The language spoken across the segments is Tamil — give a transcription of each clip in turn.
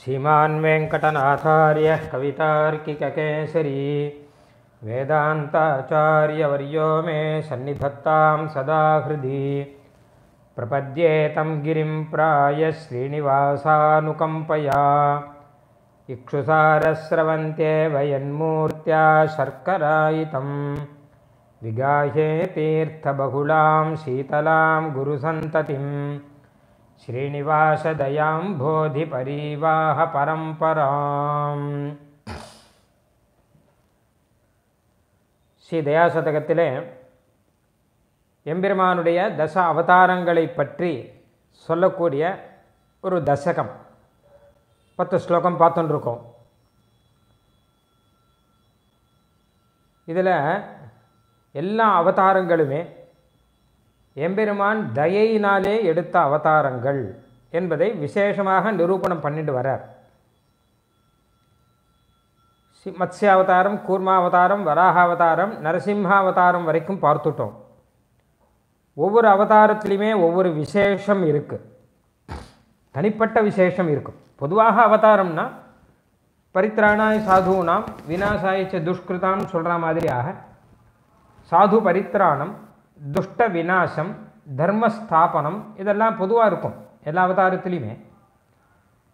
श्रीमान् वेङ्कटनाथार्यः कवितार्किककेसरी वेदान्ताचार्यवर्यो मे सन्निधत्तां सदा हृदि प्रपद्ये तं गिरिं प्राय श्रीनिवासानुकम्पया इक्षुसारस्रवन्ते वयन्मूर्त्या शर्करायितं विगाहे तीर्थबहुलां शीतलां गुरुसन्ततिं ஸ்ரீனிவாசதயாம்போதிபரீவாஹபரம்பராம் ஸ்ரீ தயாசதகத்திலே எம்பெருமானுடைய தச அவதாரங்களை பற்றி சொல்லக்கூடிய ஒரு தசகம். பத்து ஸ்லோகம் பார்த்துட்டுருக்கோம் இதில் எல்லா அவதாரங்களுமே எம்பெருமான் தயையினாலே எடுத்த அவதாரங்கள் என்பதை விசேஷமாக நிரூபணம் பண்ணிட்டு வரார். சி- மத்ஸ்ய அவதாரம் கூர்மா அவதாரம் வராக அவதாரம் வரைக்கும் பார்த்துட்டோம். ஒவ்வொரு அவதாரத்திலையுமே ஒவ்வொரு விசேஷம் இருக்குது தனிப்பட்ட விசேஷம் இருக்கும் பொதுவாக அவதாரம்னா பரித்ராணாய் சாதுனாம் வினாசாயிச்ச துஷ்கிருதான்னு சொல்கிற மாதிரியாக சாது பரித்ராணம் துஷ்ட விநாசம் தர்மஸ்தாபனம் இதெல்லாம் பொதுவாக இருக்கும். எல்லா அவதாரத்துலேயுமே.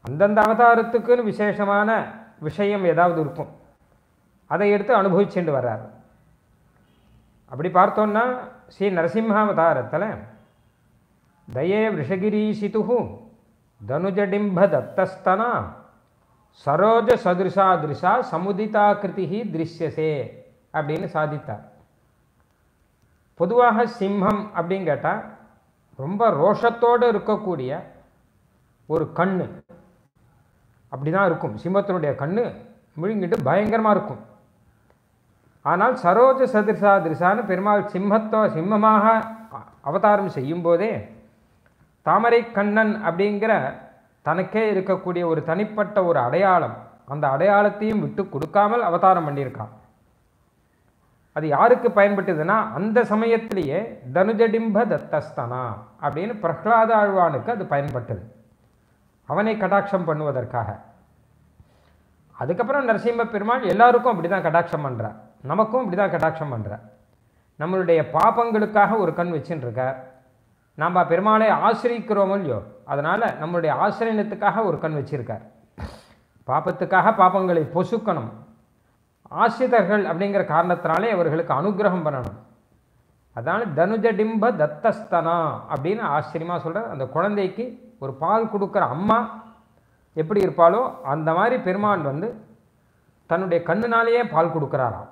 அந்தந்த அவதாரத்துக்குன்னு விசேஷமான விஷயம் ஏதாவது இருக்கும். அதை எடுத்து அனுபவிச்சுட்டு வர்றார். அப்படி பார்த்தோன்னா ஸ்ரீ நரசிம்மாவதாரத்தில் தயே விஷகிரீசித்து தனுஜடிம்ப தத்தஸ்தனா சரோஜ சதுருஷா திருஷா சமுதிதா கிருதி திருஷ்யசே அப்படின்னு சாதித்தார். பொதுவாக சிம்மம் அப்படின்னு கேட்டால் ரொம்ப ரோஷத்தோடு இருக்கக்கூடிய ஒரு கண் அப்படி தான் இருக்கும். சிம்மத்தினுடைய கண் முழுங்கிட்டு பயங்கரமாக இருக்கும். ஆனால் சரோஜ சதிர்சா திருசான்னு பெருமாள் சிம்மத்தோ சிம்மமாக அவதாரம் செய்யும்போதே தாமரை கண்ணன் அப்படிங்கிற தனக்கே இருக்கக்கூடிய ஒரு தனிப்பட்ட ஒரு அடையாளம் அந்த அடையாளத்தையும் விட்டு கொடுக்காமல் அவதாரம் பண்ணியிருக்கான். அது யாருக்கு பயன்பட்டதுன்னா அந்த சமயத்திலேயே தனுஜடிம்ப தத்தஸ்தனா அப்படின்னு பிரஹ்லாத ஆழ்வானுக்கு அது பயன்பட்டது. அவனை கடாட்சம் பண்ணுவதற்காக. அதுக்கப்புறம் நரசிம்ம பெருமாள் எல்லாருக்கும் அப்படி தான் கடாட்சம் பண்ணுறார் நமக்கும் இப்படி தான் கடாட்சம் பண்ணுறார் நம்மளுடைய பாபங்களுக்காக ஒரு கண் வச்சுன்னு இருக்கார் நாம் பெருமாளை ஆசிரிக்கிறோமோ இல்லையோ அதனால் நம்மளுடைய ஆசிரியனத்துக்காக ஒரு கண் வச்சுருக்கார். பாபத்துக்காக பாபங்களை பொசுக்கணும். ஆசிரிதர்கள் அப்படிங்கிற காரணத்தினாலே அவர்களுக்கு அனுகிரகம் பண்ணணும். அதனால் தனுஜடிம்ப தத்தஸ்தனா அப்படின்னு ஆச்சரியமாக சொல்கிறார் அந்த குழந்தைக்கு ஒரு பால் கொடுக்குற அம்மா எப்படி இருப்பாளோ அந்த மாதிரி பெருமான் வந்து தன்னுடைய கண்ணுனாலேயே பால் கொடுக்குறாராம்.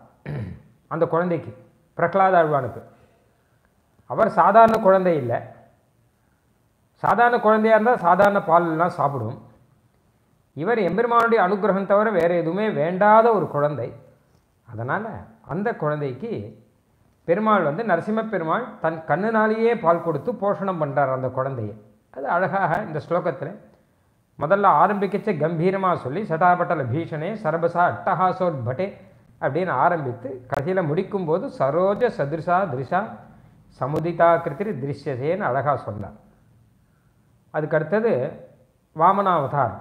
அந்த குழந்தைக்கு பிரகலாத அழ்வானுக்கு அவர் சாதாரண குழந்தை இல்லை. சாதாரண குழந்தையாக இருந்தால் சாதாரண பால்லாம் சாப்பிடும். இவர் எம்பெருமானுடைய அனுகிரகம் தவிர வேறு எதுவுமே வேண்டாத ஒரு குழந்தை. அதனால் அந்த குழந்தைக்கு பெருமாள் வந்து நரசிம்ம பெருமாள் தன் கண்ணுனாலேயே பால் கொடுத்து போஷணம் பண்ணுறார் அந்த குழந்தையை. அது அழகாக இந்த ஸ்லோகத்தில் முதல்ல ஆரம்பிக்கச்ச கம்பீரமாக சொல்லி சதாபட்டல பீஷணே சரபசா அட்டஹாசோத்பட்டே அப்படின்னு ஆரம்பித்து கடைசியில் முடிக்கும்போது சரோஜ சதிருஷா திருஷா சமுதிதா கிருத்திரி திருஷ்யசேன்னு அழகாக சொன்னார். அதுக்கடுத்தது வாமனாவதாரம்.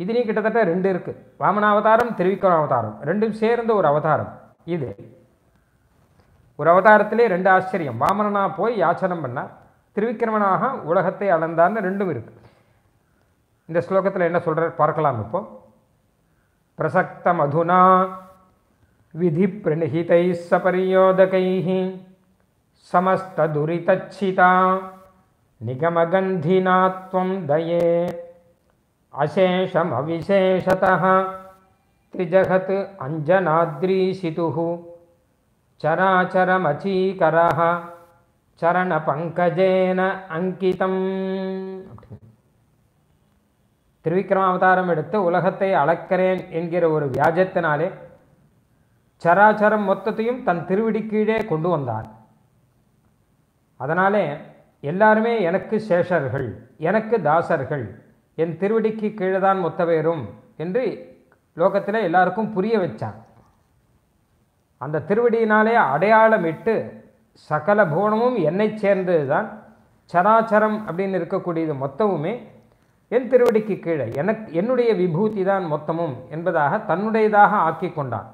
இதுலேயும் கிட்டத்தட்ட ரெண்டு இருக்குது வாமனாவதாரம் திருவிக்கிரம அவதாரம் ரெண்டும் சேர்ந்த ஒரு அவதாரம். இது. ஒரு அவதாரத்திலே ரெண்டு ஆச்சரியம். வாமனனாக போய் யாச்சனம் பண்ணார் திருவிக்கிரமனாக உலகத்தை அளந்தான்னு ரெண்டும் இருக்கு. இந்த ஸ்லோகத்தில் என்ன சொல்கிறார் பார்க்கலாம் இப்போ. பிரசக்த மதுனா விதி பிரணிஹிதை சபரியோதகை சமஸ்துரிதச்சிதா நிகமகந்தினாத்வம் தயே அசேஷம் அவிசேஷதः त्रिजगत् अञ्जनाद्रीशितुः चराचरमचीकरः சரணபங்கஜேன அங்கிதம் திருவிக்ரம அவதாரம் எடுத்து உலகத்தை அளக்கிறேன் என்கிற ஒரு வியாஜத்தினாலே சராச்சரம் மொத்தத்தையும் தன் திருவிடி கீழே கொண்டு வந்தார் அதனாலே எல்லாருமே எனக்கு சேஷர்கள் எனக்கு தாசர்கள் என் திருவடிக்கு கீழே தான் ஒத்தபேரும் என்று லோகத்தில் எல்லாருக்கும் புரிய வச்சான். அந்த திருவடியினாலே அடையாளமிட்டு சகல புவனமும் என்னை சேர்ந்தது தான் சராச்சரம் அப்படின்னு இருக்கக்கூடியது மொத்தமுமே என் திருவடிக்கு கீழே. எனக்கு என்னுடைய விபூதி தான் மொத்தமும் என்பதாக தன்னுடையதாக ஆக்கி கொண்டான்.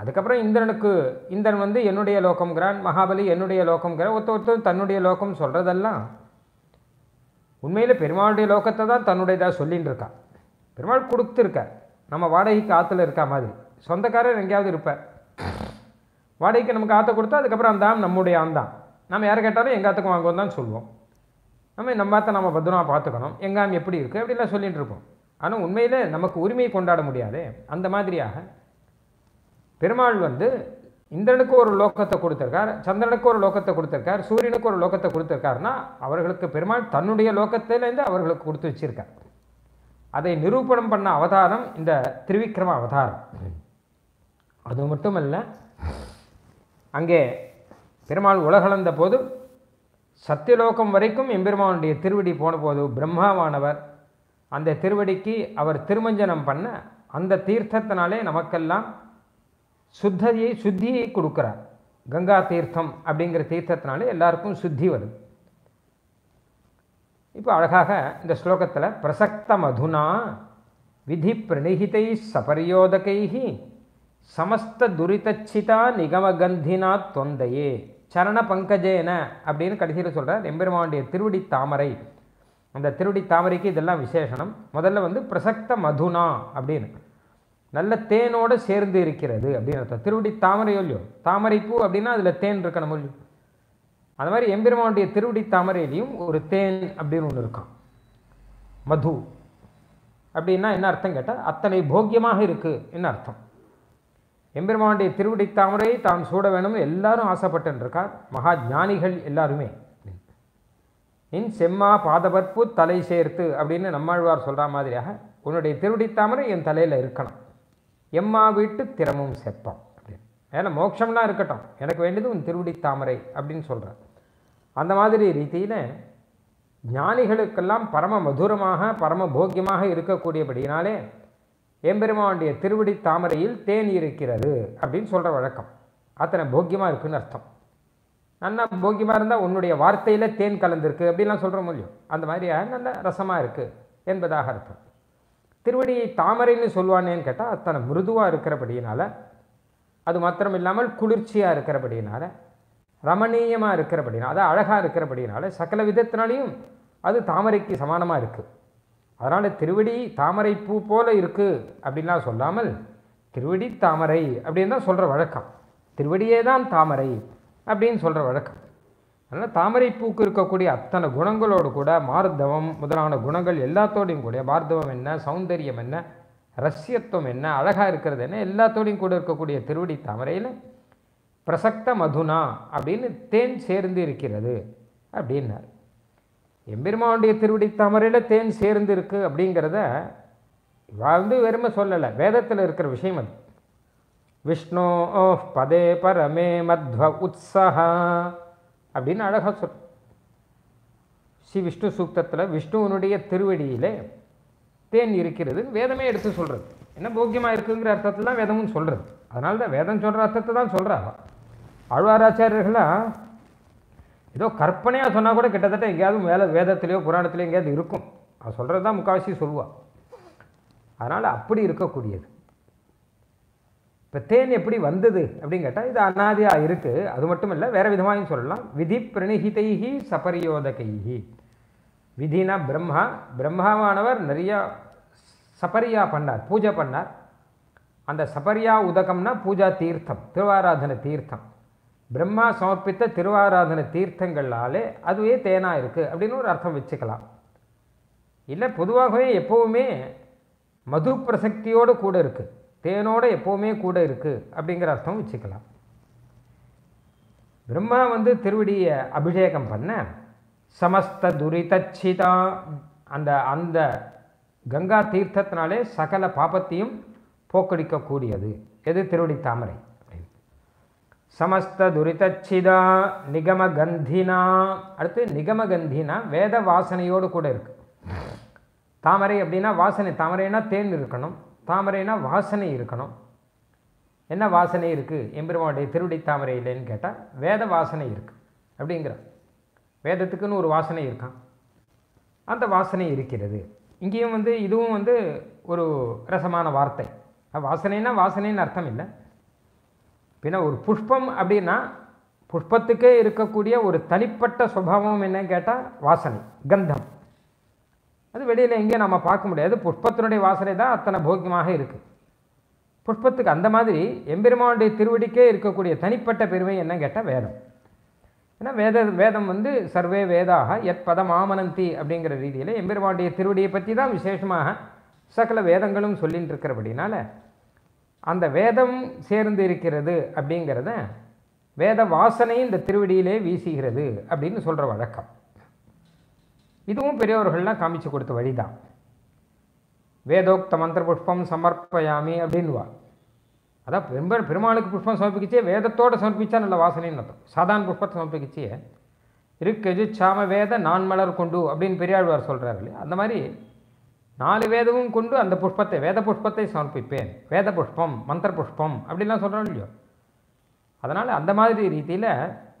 அதுக்கப்புறம் இந்திரனுக்கு இந்திரன் வந்து என்னுடைய லோகம்ங்கிறான் மகாபலி என்னுடைய லோகம்ங்கிறான் ஒருத்த ஒருத்தர் தன்னுடைய லோகம் சொல்கிறதெல்லாம் உண்மையில் பெருமாளுடைய லோகத்தை தான் தன்னுடையதாக சொல்லின்னு இருக்கான் பெருமாள் கொடுத்துருக்கார். நம்ம வாடகைக்கு ஆற்றுல இருக்கா மாதிரி. சொந்தக்காரர் எங்கேயாவது இருப்பார். வாடகைக்கு நமக்கு ஆற்ற கொடுத்தா அதுக்கப்புறம் அந்த ஆம் நம்முடைய ஆந்தான் நம்ம யாரை கேட்டாலும் எங்கள் வாங்குவோம் தான் சொல்லுவோம் நம்ம நம்ம ஆற்ற நம்ம பத்திரமா பார்த்துக்கணும். எங்காம் எப்படி இருக்குது அப்படிலாம் சொல்லிகிட்டு இருப்போம் ஆனால் உண்மையில் நமக்கு உரிமையை கொண்டாட முடியாதே. அந்த மாதிரியாக பெருமாள் வந்து இந்திரனுக்கு ஒரு லோகத்தை கொடுத்துருக்கார் சந்திரனுக்கு ஒரு லோகத்தை கொடுத்துருக்கார் சூரியனுக்கு ஒரு லோகத்தை கொடுத்துருக்காருன்னா அவர்களுக்கு பெருமாள் தன்னுடைய லோகத்திலேருந்து அவர்களுக்கு கொடுத்து வச்சிருக்கார். அதை நிரூபணம் பண்ண அவதாரம் இந்த திருவிக்ரம அவதாரம். அது மட்டுமல்ல அங்கே பெருமாள் உலகளந்த போது சத்தியலோகம் வரைக்கும் எம்பெருமானுடைய திருவடி போன போது பிரம்மாவானவர் அந்த திருவடிக்கு அவர் திருமஞ்சனம் பண்ண அந்த தீர்த்தத்தினாலே நமக்கெல்லாம் சுத்ததியை சுத்தியை கொடுக்குறார். கங்கா தீர்த்தம் அப்படிங்கிற தீர்த்தத்தினாலே எல்லாருக்கும் சுத்தி வருது இப்போ அழகாக இந்த ஸ்லோகத்தில் பிரசக்த மதுனா விதி பிரணிகிதை சபரியோதகை சமஸ்த துரிதச்சிதா நிகமகந்தினா தொந்தையே. சரண பங்கஜேன அப்படின்னு கடைசியில் சொல்கிறார் எம்பெருமானுடைய திருவடி தாமரை. அந்த திருவடி தாமரைக்கு இதெல்லாம் விசேஷனம். முதல்ல வந்து பிரசக்த மதுனா அப்படின்னு. நல்ல தேனோடு சேர்ந்து இருக்கிறது அப்படின்னு அர்த்தம். திருவடி தாமரையோ இல்லையோ? தாமரைப்பூ அப்படின்னா அதில் தேன் இருக்கணும் இல்லையோ? அந்த மாதிரி எம்பெருமானுடைய திருவடி தாமரையிலையும் ஒரு தேன் அப்படின்னு ஒன்று இருக்கான் மது. அப்படின்னா என்ன அர்த்தம் கேட்டால் அத்தனை போக்கியமாக இருக்குது என்ன அர்த்தம்? எம்பெருமானுடைய திருவடி தாமரை தான் சூட வேணும்னு எல்லாரும் ஆசைப்பட்டுருக்கார். மகா ஞானிகள் எல்லாருமே. இன் செம்மா பாதபற்பு தலை சேர்த்து அப்படின்னு நம்மாழ்வார் சொல்கிற மாதிரியாக உன்னுடைய திருவடி தாமரை என் தலையில் இருக்கணும். எம்மா வீட்டு திறமும் செப்பம் அப்படின்னு. ஏன்னா மோட்சம்னா இருக்கட்டும். எனக்கு வேண்டியது உன் திருவடி தாமரை அப்படின்னு சொல்கிறார் அந்த மாதிரி ரீதியில் ஞானிகளுக்கெல்லாம் பரம மதுரமாக பரம போக்கியமாக இருக்கக்கூடியபடியினாலே எம்பெருமானுடைய திருவடி தாமரையில் தேன் இருக்கிறது அப்படின்னு சொல்கிற வழக்கம். அத்தனை போக்கியமாக இருக்குன்னு அர்த்தம். நல்லா போக்கியமாக இருந்தால் உன்னுடைய வார்த்தையில் தேன் கலந்துருக்கு அப்படிலாம் சொல்கிறோம் இல்லையோ அந்த மாதிரி நல்ல ரசமாக இருக்குது என்பதாக அர்த்தம். திருவடி தாமரைன்னு சொல்லுவானேன்னு கேட்டால் அத்தனை மிருதுவாக இருக்கிறபடியினால் அது மாத்திரம் இல்லாமல் குளிர்ச்சியாக இருக்கிறபடியினால் ரமணீயமாக இருக்கிறபடினால் அது அழகாக இருக்கிறபடினால சகல விதத்தினாலையும் அது தாமரைக்கு சமானமாக இருக்குது அதனால் திருவடி தாமரை பூ போல இருக்குது அப்படின்லாம் சொல்லாமல் திருவடி தாமரை அப்படின்னு தான் சொல்கிற வழக்கம். திருவடியே தான் தாமரை அப்படின்னு சொல்கிற வழக்கம். அதனால் தாமரை பூக்கு இருக்கக்கூடிய அத்தனை குணங்களோடு கூட மார்தவம் முதலான குணங்கள் எல்லாத்தோடையும் கூட மார்தவம் என்ன சௌந்தரியம் என்ன ரஷ்யத்துவம் என்ன அழகாக இருக்கிறது என்ன எல்லாத்தோடையும் கூட இருக்கக்கூடிய திருவடி தாமரையில் பிரசக்த மதுனா அப்படின்னு தேன் சேர்ந்து இருக்கிறது அப்படின்னார். எம்பெருமானுடைய திருவடி தாமரையில் தேன் சேர்ந்து இருக்கு அப்படிங்கிறத வாழ்ந்து வந்து வெறுமை சொல்லலை வேதத்தில் இருக்கிற விஷயம் அது. விஷ்ணோ பதே பரமே மத்வ உத்ஸஹா. அப்படின்னு அழகாக சொல் ஸ்ரீ விஷ்ணு சூக்தத்தில் விஷ்ணுவனுடைய திருவடியிலே தேன் இருக்கிறது வேதமே எடுத்து சொல்கிறது என்ன போக்கியமாக இருக்குங்கிற அர்த்தத்தில் தான் வேதமும் சொல்கிறது அதனால தான் வேதம் சொல்கிற அர்த்தத்தை தான் சொல்கிறாங்க ஆழ்வாராச்சாரியர்களாக ஏதோ கற்பனையாக சொன்னால் கூட கிட்டத்தட்ட எங்கேயாவது வேலை வேதத்திலேயோ புராணத்திலேயோ எங்கேயாவது இருக்கும். அவன் சொல்கிறது தான் முக்கால்வாசி சொல்லுவாள் அதனால் அப்படி இருக்கக்கூடியது. இப்போ தேன் எப்படி வந்தது அப்படின்னு கேட்டால் இது அனாதியாக இருக்குது அது மட்டும் இல்லை வேறு விதமாகவும் சொல்லலாம். விதி பிரணிஹிதைஹி சபரியோதகைஹி. விதினா பிரம்மா. பிரம்மாவானவர் நிறையா சபரியா பண்ணார் பூஜை பண்ணார். அந்த சபரியா உதகம்னா பூஜா தீர்த்தம் திருவாராதன தீர்த்தம். பிரம்மா சமர்ப்பித்த திருவாராதன தீர்த்தங்களாலே அதுவே தேனாக இருக்குது அப்படின்னு ஒரு அர்த்தம் வச்சுக்கலாம். இல்லை பொதுவாகவே எப்போவுமே மது பிரசக்தியோடு கூட இருக்குது தேனோட எப்போவுமே கூட இருக்குது அப்படிங்கிற அர்த்தம் வச்சுக்கலாம். பிரம்மா வந்து திருவடியை அபிஷேகம் பண்ண சமஸ்த துரிதச்சிதா அந்த அந்த கங்கா தீர்த்தத்தினாலே சகல பாபத்தையும் போக்கடிக்கக்கூடியது. எது? திருவடி தாமரை. சமஸ்த துரிதச்சிதா நிகமகந்தினா. அடுத்து நிகமகந்தினா வேத வாசனையோடு கூட இருக்குது தாமரை அப்படின்னா வாசனை தாமரைனா தேன் இருக்கணும். தாமரைனா வாசனை இருக்கணும். என்ன வாசனை இருக்குது எம்பெருமானுடைய திருவடி தாமரை இல்லைன்னு கேட்டால் வேத வாசனை இருக்குது அப்படிங்கிற வேதத்துக்குன்னு ஒரு வாசனை இருக்கான். அந்த வாசனை இருக்கிறது. இங்கேயும் வந்து இதுவும் வந்து ஒரு ரசமான வார்த்தை. வாசனைனா வாசனைன்னு அர்த்தம் இல்லை. பின்ன ஒரு புஷ்பம் அப்படின்னா புஷ்பத்துக்கே இருக்கக்கூடிய ஒரு தனிப்பட்ட சுபாவம் என்னன்னு கேட்டால் வாசனை கந்தம். அது வெளியில் எங்கேயும் நம்ம பார்க்க முடியாது. புஷ்பத்தினுடைய வாசனை தான் அத்தனை போக்கியமாக இருக்குது புஷ்பத்துக்கு அந்த மாதிரி எம்பெருமானுடைய திருவடிக்கே இருக்கக்கூடிய தனிப்பட்ட பெருமை என்ன கேட்டால் வேதம். ஏன்னா வேத வேதம் வந்து சர்வே வேதாக எத் பதம் ஆமனந்தி அப்படிங்கிற ரீதியில் எம்பெருமானுடைய திருவடியை பற்றி தான் விசேஷமாக சகல வேதங்களும் சொல்லின்னு இருக்கிறபடினால அந்த வேதம் சேர்ந்து இருக்கிறது அப்படிங்கிறத வேத வாசனை இந்த திருவடியிலே வீசுகிறது அப்படின்னு சொல்கிற வழக்கம். இதுவும் பெரியவர்கள்லாம் காமிச்சு கொடுத்த வழி தான் வேதோக்த மந்திர புஷ்பம் சமர்ப்பயாமி அப்படின்வா அதான் பெரும்ப பெருமாளுக்கு புஷ்பம் சமர்ப்பிக்கிச்சே வேதத்தோடு சமர்ப்பிச்சா நல்ல வாசனைன்னு அர்த்தம். சாதாரண புஷ்பத்தை சமர்ப்பிக்கிச்சே. இருக்கெஜு சாம வேத நான் மலர் கொண்டு அப்படின்னு பெரியாழ்வார் சொல்கிறார் இல்லையா? அந்த மாதிரி நாலு வேதமும் கொண்டு அந்த புஷ்பத்தை வேத புஷ்பத்தை சமர்ப்பிப்பேன். வேத புஷ்பம் மந்திர புஷ்பம் அப்படிலாம் சொல்கிறோம் இல்லையோ? அதனால் அந்த மாதிரி ரீதியில்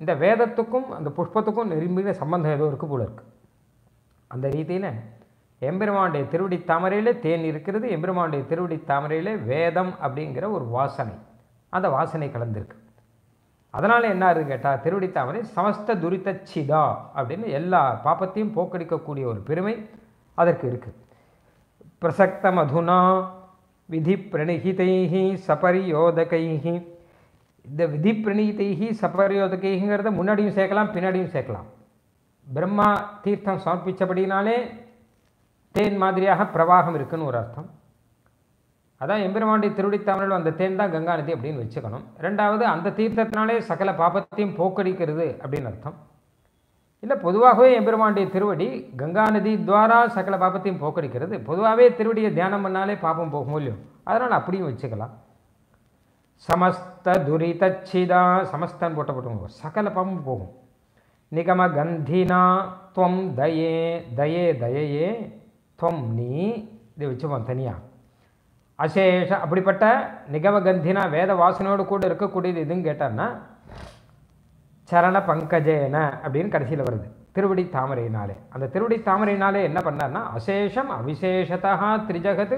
இந்த வேதத்துக்கும் அந்த புஷ்பத்துக்கும் நெருங்கிய சம்பந்தம் ஏதோ இருக்குது போல இருக்குது அந்த ரீதியில் எம்பெருமானுடைய திருவடி தாமரையில் தேன் இருக்கிறது எம்பெருமானுடைய திருவடி தாமரையில் வேதம் அப்படிங்கிற ஒரு வாசனை. அந்த வாசனை கலந்திருக்கு. அதனால் என்ன ஆகுது கேட்டால் திருவடி தாமரை சமஸ்த துரித சிதா அப்படின்னு எல்லா பாப்பத்தையும் போக்கடிக்கக்கூடிய ஒரு பெருமை அதற்கு இருக்குது பிரசக்த மதுனா விதி பிரணிகிதைஹி சபரியோதகைஹி. இந்த விதி பிரணிகிதைஹி சபரியோதகைங்கிறத முன்னாடியும் சேர்க்கலாம் பின்னாடியும் சேர்க்கலாம். பிரம்மா தீர்த்தம் சமர்ப்பித்தபடினாலே தேன் மாதிரியாக பிரவாகம் இருக்குன்னு ஒரு அர்த்தம். அதான் எம்பெருமாண்டி திருவடித்தாமரில் அந்த தேன் தான் கங்கா நதி அப்படின்னு வச்சுக்கணும். ரெண்டாவது அந்த தீர்த்தத்தினாலே சகல பாபத்தையும் போக்கடிக்கிறது அப்படின்னு அர்த்தம். இல்லை பொதுவாகவே எம்பெருமாண்டிய திருவடி கங்கா நதி துவாரா சகல பாபத்தையும் போக்கடிக்கிறது. பொதுவாகவே திருவடியை தியானம் பண்ணாலே பாபம் போகும் இல்லையோ? அதனால் அப்படியும் வச்சுக்கலாம். சமஸ்த துரிதச்சிதா சமஸ்தான் போட்ட சகல பாபம் போகும். நிகமகந்தினா துவம் தயே தயே தயையே துவம் நீ இதை வச்சுப்போம் தனியாக அசேஷ அப்படிப்பட்ட நிகமகந்தினா வேத வாசனையோடு கூட இருக்கக்கூடியது எதுன்னு கேட்டார்னா சரண பங்கஜேன அப்படின்னு கடைசியில் வருது. திருவடி தாமரையினாலே. அந்த திருவடி தாமரையினாலே என்ன பண்ணார்னா அசேஷம் அவிசேஷதா திரிஜகத்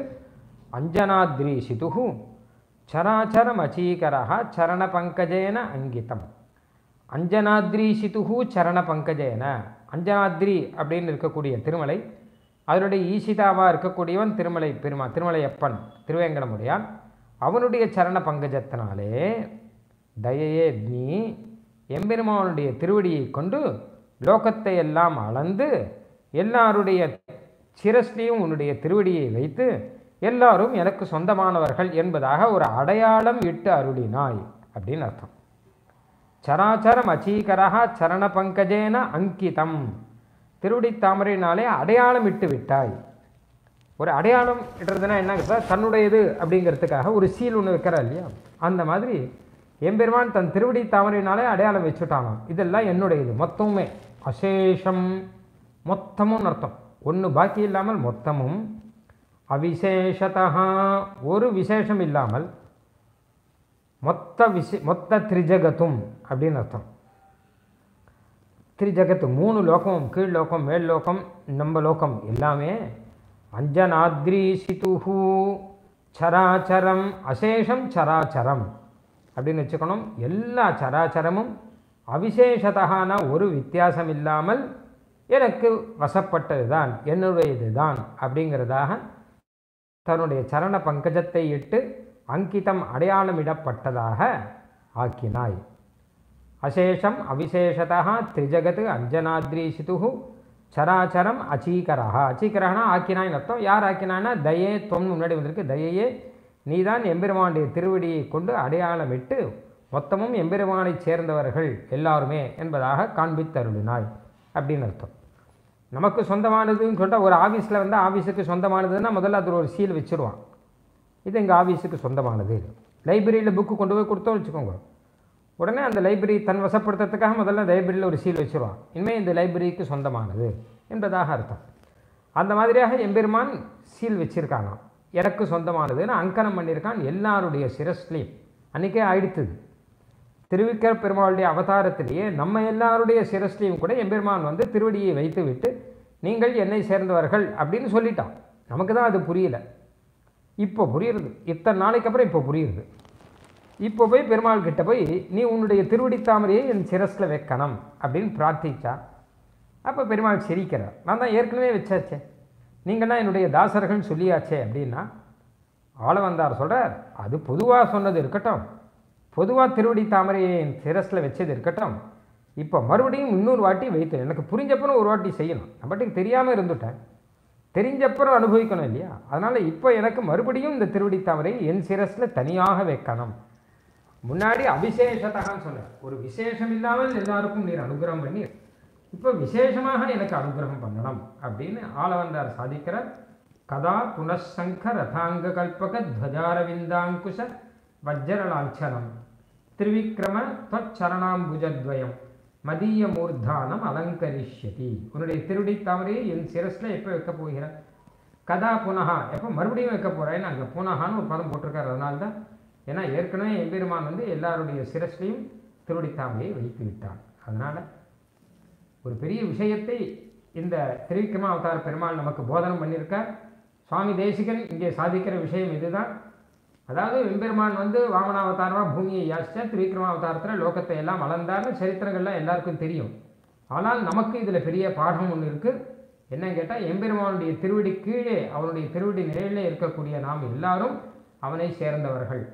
அஞ்சனாத்ரி சிதுகு சராச்சரம் அச்சீகரா சரண பங்கஜேன அங்கிதம் அஞ்சனாத்ரி சிதுகு சரண பங்கஜேன. அஞ்சனாத்ரி அப்படின்னு இருக்கக்கூடிய திருமலை அதனுடைய ஈசிதாவாக இருக்கக்கூடியவன் திருமலை பெருமா திருமலையப்பன் திருவேங்கடமுடியான். அவனுடைய சரண பங்கஜத்தினாலே தயையே நீ எம்பெருமானுடைய திருவடியை கொண்டு லோகத்தை எல்லாம் அளந்து எல்லாருடைய சிரஸ்லையும் உன்னுடைய திருவடியை வைத்து எல்லாரும் எனக்கு சொந்தமானவர்கள் என்பதாக ஒரு அடையாளம் இட்டு அருளினாய் அப்படின்னு அர்த்தம். சராச்சரம் அச்சீகரா சரண பங்கஜேன அங்கிதம். திருவடி தாமரையினாலே அடையாளம் இட்டு விட்டாய் ஒரு அடையாளம் இடுறதுனா என்ன சார்? தன்னுடையது அப்படிங்கிறதுக்காக ஒரு சீல் ஒன்று வைக்கிறா இல்லையா? அந்த மாதிரி எம்பெருமான் தன் திருவடி தாமரையினாலே அடையாளம் வச்சுட்டானாம். இதெல்லாம் என்னுடையது? மொத்தமுமே. அசேஷம். மொத்தமும் அர்த்தம். ஒன்று பாக்கி இல்லாமல் மொத்தமும் அவிசேஷதா ஒரு விசேஷம் இல்லாமல் மொத்த விஷய மொத்த திரிஜகத்தும் அப்படின்னு அர்த்தம். திரிஜகத்து மூணு லோகம் கீழ் லோகம் மேல் லோகம் நம்ம லோகம் எல்லாமே அஞ்சனாத்ரி சிதுஹு சராச்சரம் அசேஷம் சராச்சரம் அப்படின்னு வச்சுக்கணும். எல்லா சராச்சரமும் அவிசேஷத்தகான ஒரு வித்தியாசம் இல்லாமல் எனக்கு வசப்பட்டது தான் என்னுடையது தான் அப்படிங்கிறதாக தன்னுடைய சரண பங்கஜத்தை இட்டு அங்கிதம் அடையாளமிடப்பட்டதாக ஆக்கினாய். அசேஷம் அவிசேஷதா திரிஜகத் அஞ்சனாத்ரி சிதுகு சராச்சரம் அச்சீகரா அச்சீகரனா ஆக்கினாய்னு அர்த்தம். யார் ஆக்கினான்னா தயே தொன் முன்னாடி வந்திருக்கு. தயையே நீதான் எம்பெருமானுடைய திருவடியை கொண்டு அடையாளமிட்டு மொத்தமும் எம்பெருமானைச் சேர்ந்தவர்கள் எல்லாருமே என்பதாக காண்பித்தருளினாய் அப்படின்னு அர்த்தம். நமக்கு சொந்தமானதுன்னு சொல்லிட்டு ஒரு ஆஃபீஸில் வந்து ஆஃபீஸுக்கு சொந்தமானதுன்னா முதல்ல அதில் ஒரு சீல் வச்சுருவான். இது எங்கள் ஆஃபீஸுக்கு சொந்தமானது. லைப்ரரியில் புக்கு கொண்டு போய் கொடுத்தோம் வச்சுக்கோங்க. உடனே அந்த லைப்ரரி தன் வசப்படுத்துறதுக்காக முதல்ல லைப்ரரியில் ஒரு சீல் வச்சுருவான். இனிமேல் இந்த லைப்ரரிக்கு சொந்தமானது என்பதாக அர்த்தம். அந்த மாதிரியாக எம்பெருமான் சீல் வச்சுருக்காங்க எனக்கு சொந்தமானதுன்னு அங்கனம் பண்ணியிருக்கான் எல்லாருடைய சிரஸ்லேயும். அன்றைக்கே ஆயிடுத்துது திருவிக்கிர பெருமாளுடைய அவதாரத்திலேயே நம்ம எல்லாருடைய சிரஸ்லையும் கூட எம்பெருமான் வந்து திருவடியை வைத்து விட்டு நீங்கள் என்னை சேர்ந்தவர்கள் அப்படின்னு சொல்லிட்டான். நமக்கு தான் அது புரியல. இப்போ புரியுறது இத்தனை நாளைக்கு அப்புறம் இப்போ புரியுறது இப்போ போய் பெருமாள் கிட்ட போய் நீ உன்னுடைய திருவடித்தாமரையை என் சிரஸில் வைக்கணும் அப்படின்னு பிரார்த்திச்சா. அப்போ பெருமாள் சிரிக்கிறார். நான் தான் ஏற்கனவே வச்சாச்சே. நீங்கள்னா என்னுடைய தாசர்கள் சொல்லியாச்சே அப்படின்னா ஆள வந்தார் சொல்கிறார் அது பொதுவாக சொன்னது இருக்கட்டும். பொதுவாக திருவடி தாமரையை என் சிரஸில் வச்சது இருக்கட்டும். இப்போ மறுபடியும் இன்னொரு வாட்டி வைத்து எனக்கு புரிஞ்சப்பனும் ஒரு வாட்டி செய்யணும். நான் பாட்டுக்கு தெரியாமல் இருந்துட்டேன். தெரிஞ்சப்பறம் அனுபவிக்கணும் இல்லையா? அதனால் இப்போ எனக்கு மறுபடியும் இந்த திருவடி தாமரை என் சிரஸில் தனியாக வைக்கணும். முன்னாடி அபிசேஷத்தகான்னு சொன்னேன். ஒரு விசேஷம் இல்லாமல் எல்லாருக்கும் நீர் அனுகிரகம் பண்ணி இப்போ விசேஷமாக எனக்கு அனுகிரகம் பண்ணணும் அப்படின்னு ஆளவந்தார் சாதிக்கிறார். கதா புனசங்க ரதாங்க கல்பக துவஜாரவிந்தாங்குஷ வஜ்ஜர லாஞ்சனம் திருவிக்ரம தொச்சரணாம்புஜத்வயம். மதிய மூர்தானம் அலங்கரிஷ்யதி. உன்னுடைய திருடி தாமரையை என் சிரஸில் எப்போ வைக்க போகிறார் கதா புனகா எப்போ மறுபடியும் வைக்க போகிறேன்னு அங்கே புனகான்னு ஒரு பதம் போட்டிருக்காரு. அதனால தான் ஏன்னா ஏற்கனவே எம்பெருமான் வந்து எல்லாருடைய சிரஸ்லையும் திருடி தாமரையை வைத்து விட்டான். அதனால் ஒரு பெரிய விஷயத்தை இந்த திரிவிக்ரம அவதார பெருமாள் நமக்கு போதனம் பண்ணியிருக்கார். சுவாமி தேசிகன் இங்கே சாதிக்கிற விஷயம் இதுதான். அதாவது எம்பெருமான் வந்து வாமனாவதாரமாக பூமியை யாசிச்சா திரிவிக்ரமாவதாரத்தில் லோகத்தை எல்லாம் வளர்ந்தார்னு சரித்திரங்கள்லாம் எல்லாருக்கும் தெரியும். ஆனால் நமக்கு இதில் பெரிய பாடம் ஒன்று இருக்குது என்னன்னு கேட்டால் எம்பெருமானுடைய திருவடி கீழே அவனுடைய திருவடி நிலையிலே இருக்கக்கூடிய நாம் எல்லாரும் அவனை சேர்ந்தவர்கள்.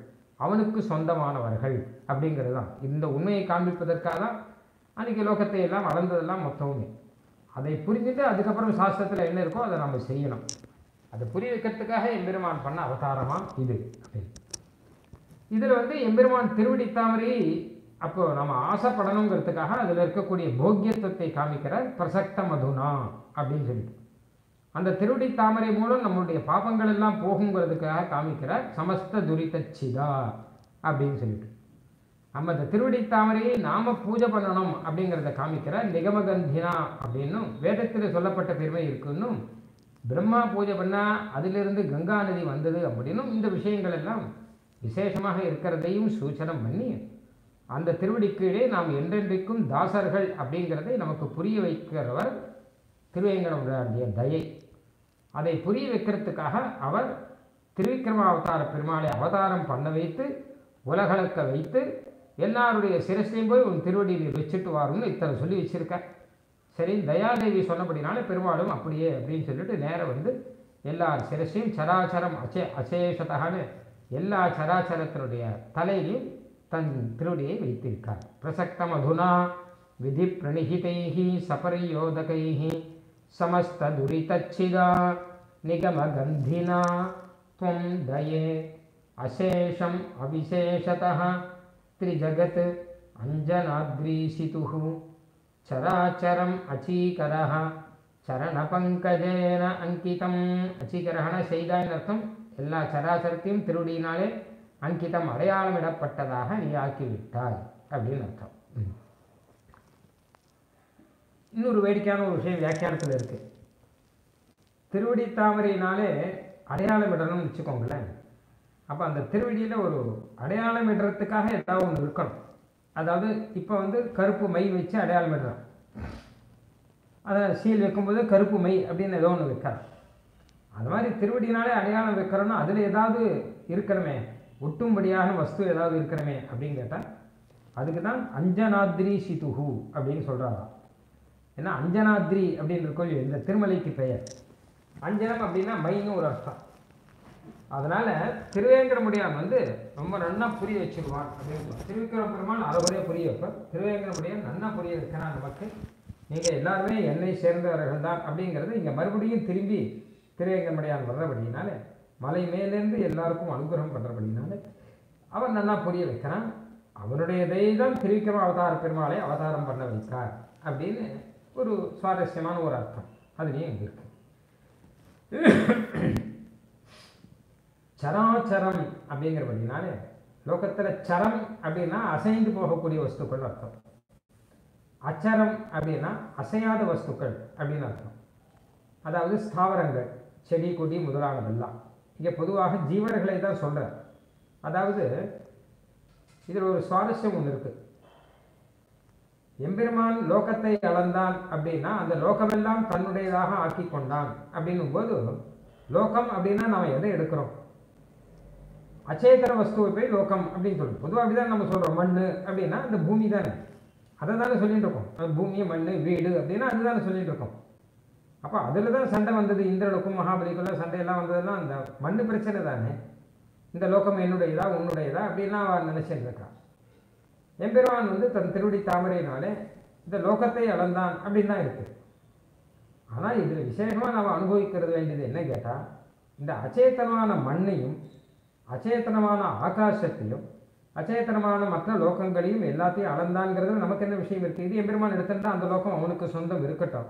அவனுக்கு சொந்தமானவர்கள் அப்படிங்கிறது தான் இந்த உண்மையை காண்பிப்பதற்காக தான் அன்றைக்கி லோகத்தை எல்லாம் வளர்ந்ததெல்லாம் மொத்தமுமே. அதை புரிஞ்சுட்டு அதுக்கப்புறம் சாஸ்திரத்தில் என்ன இருக்கோ அதை நம்ம செய்யணும். அதை புரிய வைக்கிறதுக்காக எம்பெருமான் பண்ண அவதாரமாக இது. அப்படின்னு இதில் வந்து எம்பெருமான் திருவடி தாமரை அப்போ நம்ம ஆசைப்படணுங்கிறதுக்காக அதில் இருக்கக்கூடிய போக்கியத்துவத்தை காமிக்கிற பிரசக்த மதுனா அப்படின்னு சொல்லிட்டு. அந்த திருவடி தாமரை மூலம் நம்மளுடைய பாபங்கள் எல்லாம் போகுங்கிறதுக்காக காமிக்கிற சமஸ்த துரிதச்சிதா அப்படின்னு சொல்லிட்டு. நம்ம இந்த திருவடி தாமரையை நாம பூஜை பண்ணணும் அப்படிங்கிறத காமிக்கிற நிகமகந்தினா அப்படின்னும் வேதத்தில் சொல்லப்பட்ட பெருமை இருக்குன்னும் பிரம்மா பூஜை பண்ணால் அதிலிருந்து கங்கா நதி வந்தது அப்படின்னும் இந்த விஷயங்கள் எல்லாம் விசேஷமாக இருக்கிறதையும் சூச்சனம் பண்ணி அந்த திருவடிக்கீழே நாம் என்றென்றைக்கும் தாசர்கள் அப்படிங்கிறதை நமக்கு புரிய வைக்கிறவர் திருவேங்கடமுடைய தயை. அதை புரிய வைக்கிறதுக்காக அவர் திருவிக்ரம அவதார பெருமாளை அவதாரம் பண்ண வைத்து உலகளக்க வைத்து எல்லாருடைய சிரசையும் போய் உன் திருவடியில் வச்சுட்டு வாருன்னு இத்தனை சொல்லி வச்சுருக்கேன் சரி தயாதேவி சொன்னபடினால பெருமாளும் அப்படியே அப்படின்னு சொல்லிட்டு நேரம் வந்து எல்லா சிரசையும் சராச்சரம் அச்சே அசேஷத்தகான்னு எல்லா சராச்சரத்தினுடைய தலையிலையும் தன் திருவடியை வைத்திருக்கார் பிரசக்த மதுனா விதி பிரணிஹிதைஹி சபரியோதகைஹி சமஸ்த துரிதச்சிதா நிகமகந்தினா त्वं दये अशेषम् अविशेषतः त्रिजगत् अञ्जनाद्रीशितुः சராச்சரம் அச்சீகரஹ சரணபங்கஜேன அங்கிதம். அச்சீகரஹன செய்தாயின் அர்த்தம். எல்லா சராசரத்தையும் திருடினாலே அங்கிதம் அடையாளமிடப்பட்டதாக நீ ஆக்கிவிட்டாய் அப்படின்னு அர்த்தம். இன்னொரு வேடிக்கையான ஒரு விஷயம் வியாக்கியானத்தில் இருக்குது திருவடி தாமரையினாலே அடையாளமிடணும்னு வச்சுக்கோங்களேன். அப்போ அந்த திருவடியில் ஒரு அடையாளமிடுறதுக்காக ஏதாவது ஒன்று இருக்கணும். அதாவது இப்போ வந்து கருப்பு மை வச்சு அடையாளம் இடுறோம் அதை சீல் வைக்கும்போது கருப்பு மை அப்படின்னு ஏதோ ஒன்று வைக்கிறோம் அது மாதிரி திருவடினாலே அடையாளம் வைக்கிறோன்னா அதில் ஏதாவது இருக்கிறமே ஒட்டும்படியான வஸ்து ஏதாவது இருக்கிறமே அப்படின்னு கேட்டால் அதுக்கு தான் அஞ்சனாத்ரி சிதுகு அப்படின்னு சொல்கிறாராம் ஏன்னா அஞ்சனாத்ரி அப்படின்னு இருக்கோ இந்த திருமலைக்கு பெயர். அஞ்சனம் அப்படின்னா மைன்னு ஒரு அர்த்தம். அதனால திருவேங்கடமுடியான் வந்து ரொம்ப நன்னா புரிய வச்சிருவான் அப்படின்னு திருவிக்கிரம பெருமாள் அறுபடியாக புரிய வைப்பார் திருவேங்கடமுடியான் நன்னா புரிய வைக்கிறான் நமக்கு நீங்கள் எல்லாருமே என்னை சேர்ந்தவர்கள் தான் அப்படிங்கிறது இங்கே மறுபடியும் திரும்பி திருவேங்கடமுடியான் வர்றபடினால மலை மேலேருந்து எல்லாருக்கும் அனுகிரகம் பண்ணுறபடினால அவன் நல்லா புரிய வைக்கிறான். அவனுடைய தான் திருவிக்கிரம அவதார பெருமாளை அவதாரம் பண்ண வைத்தார் அப்படின்னு ஒரு சுவாரஸ்யமான ஒரு அர்த்தம். அதுலேயும் இங்கே இருக்கு. சராச்சரம் அப்படிங்கிறபடினால லோகத்தில் சரம் அப்படின்னா அசைந்து போகக்கூடிய வஸ்துக்கள் அர்த்தம். அச்சரம் அப்படின்னா அசையாத வஸ்துக்கள் அப்படின்னு அர்த்தம். அதாவது ஸ்தாவரங்கள் செடி கொடி முதலானதெல்லாம். இங்கே பொதுவாக ஜீவர்களை தான் சொல்கிறார் அதாவது இதில் ஒரு சுவாரஸ்யம் ஒன்று இருக்குது எம்பெருமான் லோகத்தை அளந்தான் அப்படின்னா அந்த லோகமெல்லாம் தன்னுடையதாக ஆக்கி கொண்டான் அப்படின்னும் போது லோகம் அப்படின்னா நாம் எதை எடுக்கிறோம்? அச்சேதன வஸ்துவை போய் லோகம் அப்படின்னு சொல்லுவோம் பொதுவாக அப்படிதான் நம்ம சொல்கிறோம் மண் அப்படின்னா அந்த பூமி தானே. அதை தானே சொல்லிட்டு இருக்கோம். பூமி மண் வீடு அப்படின்னா அதுதானே சொல்லிட்டு இருக்கோம். அப்போ அதில் தான் சண்டை வந்தது. இந்திரனுக்கும் மகாபலிக்குள்ள சண்டையெல்லாம் வந்ததெல்லாம் அந்த மண் பிரச்சனை தானே. இந்த லோகம் என்னுடையதா உன்னுடையதா அப்படின்லாம் அவன் நினச்சிட்டு இருக்கான் எம்பெருமான் வந்து தன் திருவடி தாமரையினாலே இந்த லோகத்தை அளந்தான் அப்படின்னு தான் இருக்கு. ஆனால் இதில் விசேஷமாக நாம் அனுபவிக்கிறது வேண்டியது என்ன கேட்டால் இந்த அச்சேத்தனமான மண்ணையும் அச்சேத்தனமான ஆகாசத்தையும் அச்சேத்தனமான மற்ற லோகங்களையும் எல்லாத்தையும் அளந்தான்ங்கிறது நமக்கு என்ன விஷயம் இருக்குது இது எம்பெருமான் எடுத்துட்டா அந்த லோகம் அவனுக்கு சொந்தம் இருக்கட்டும்.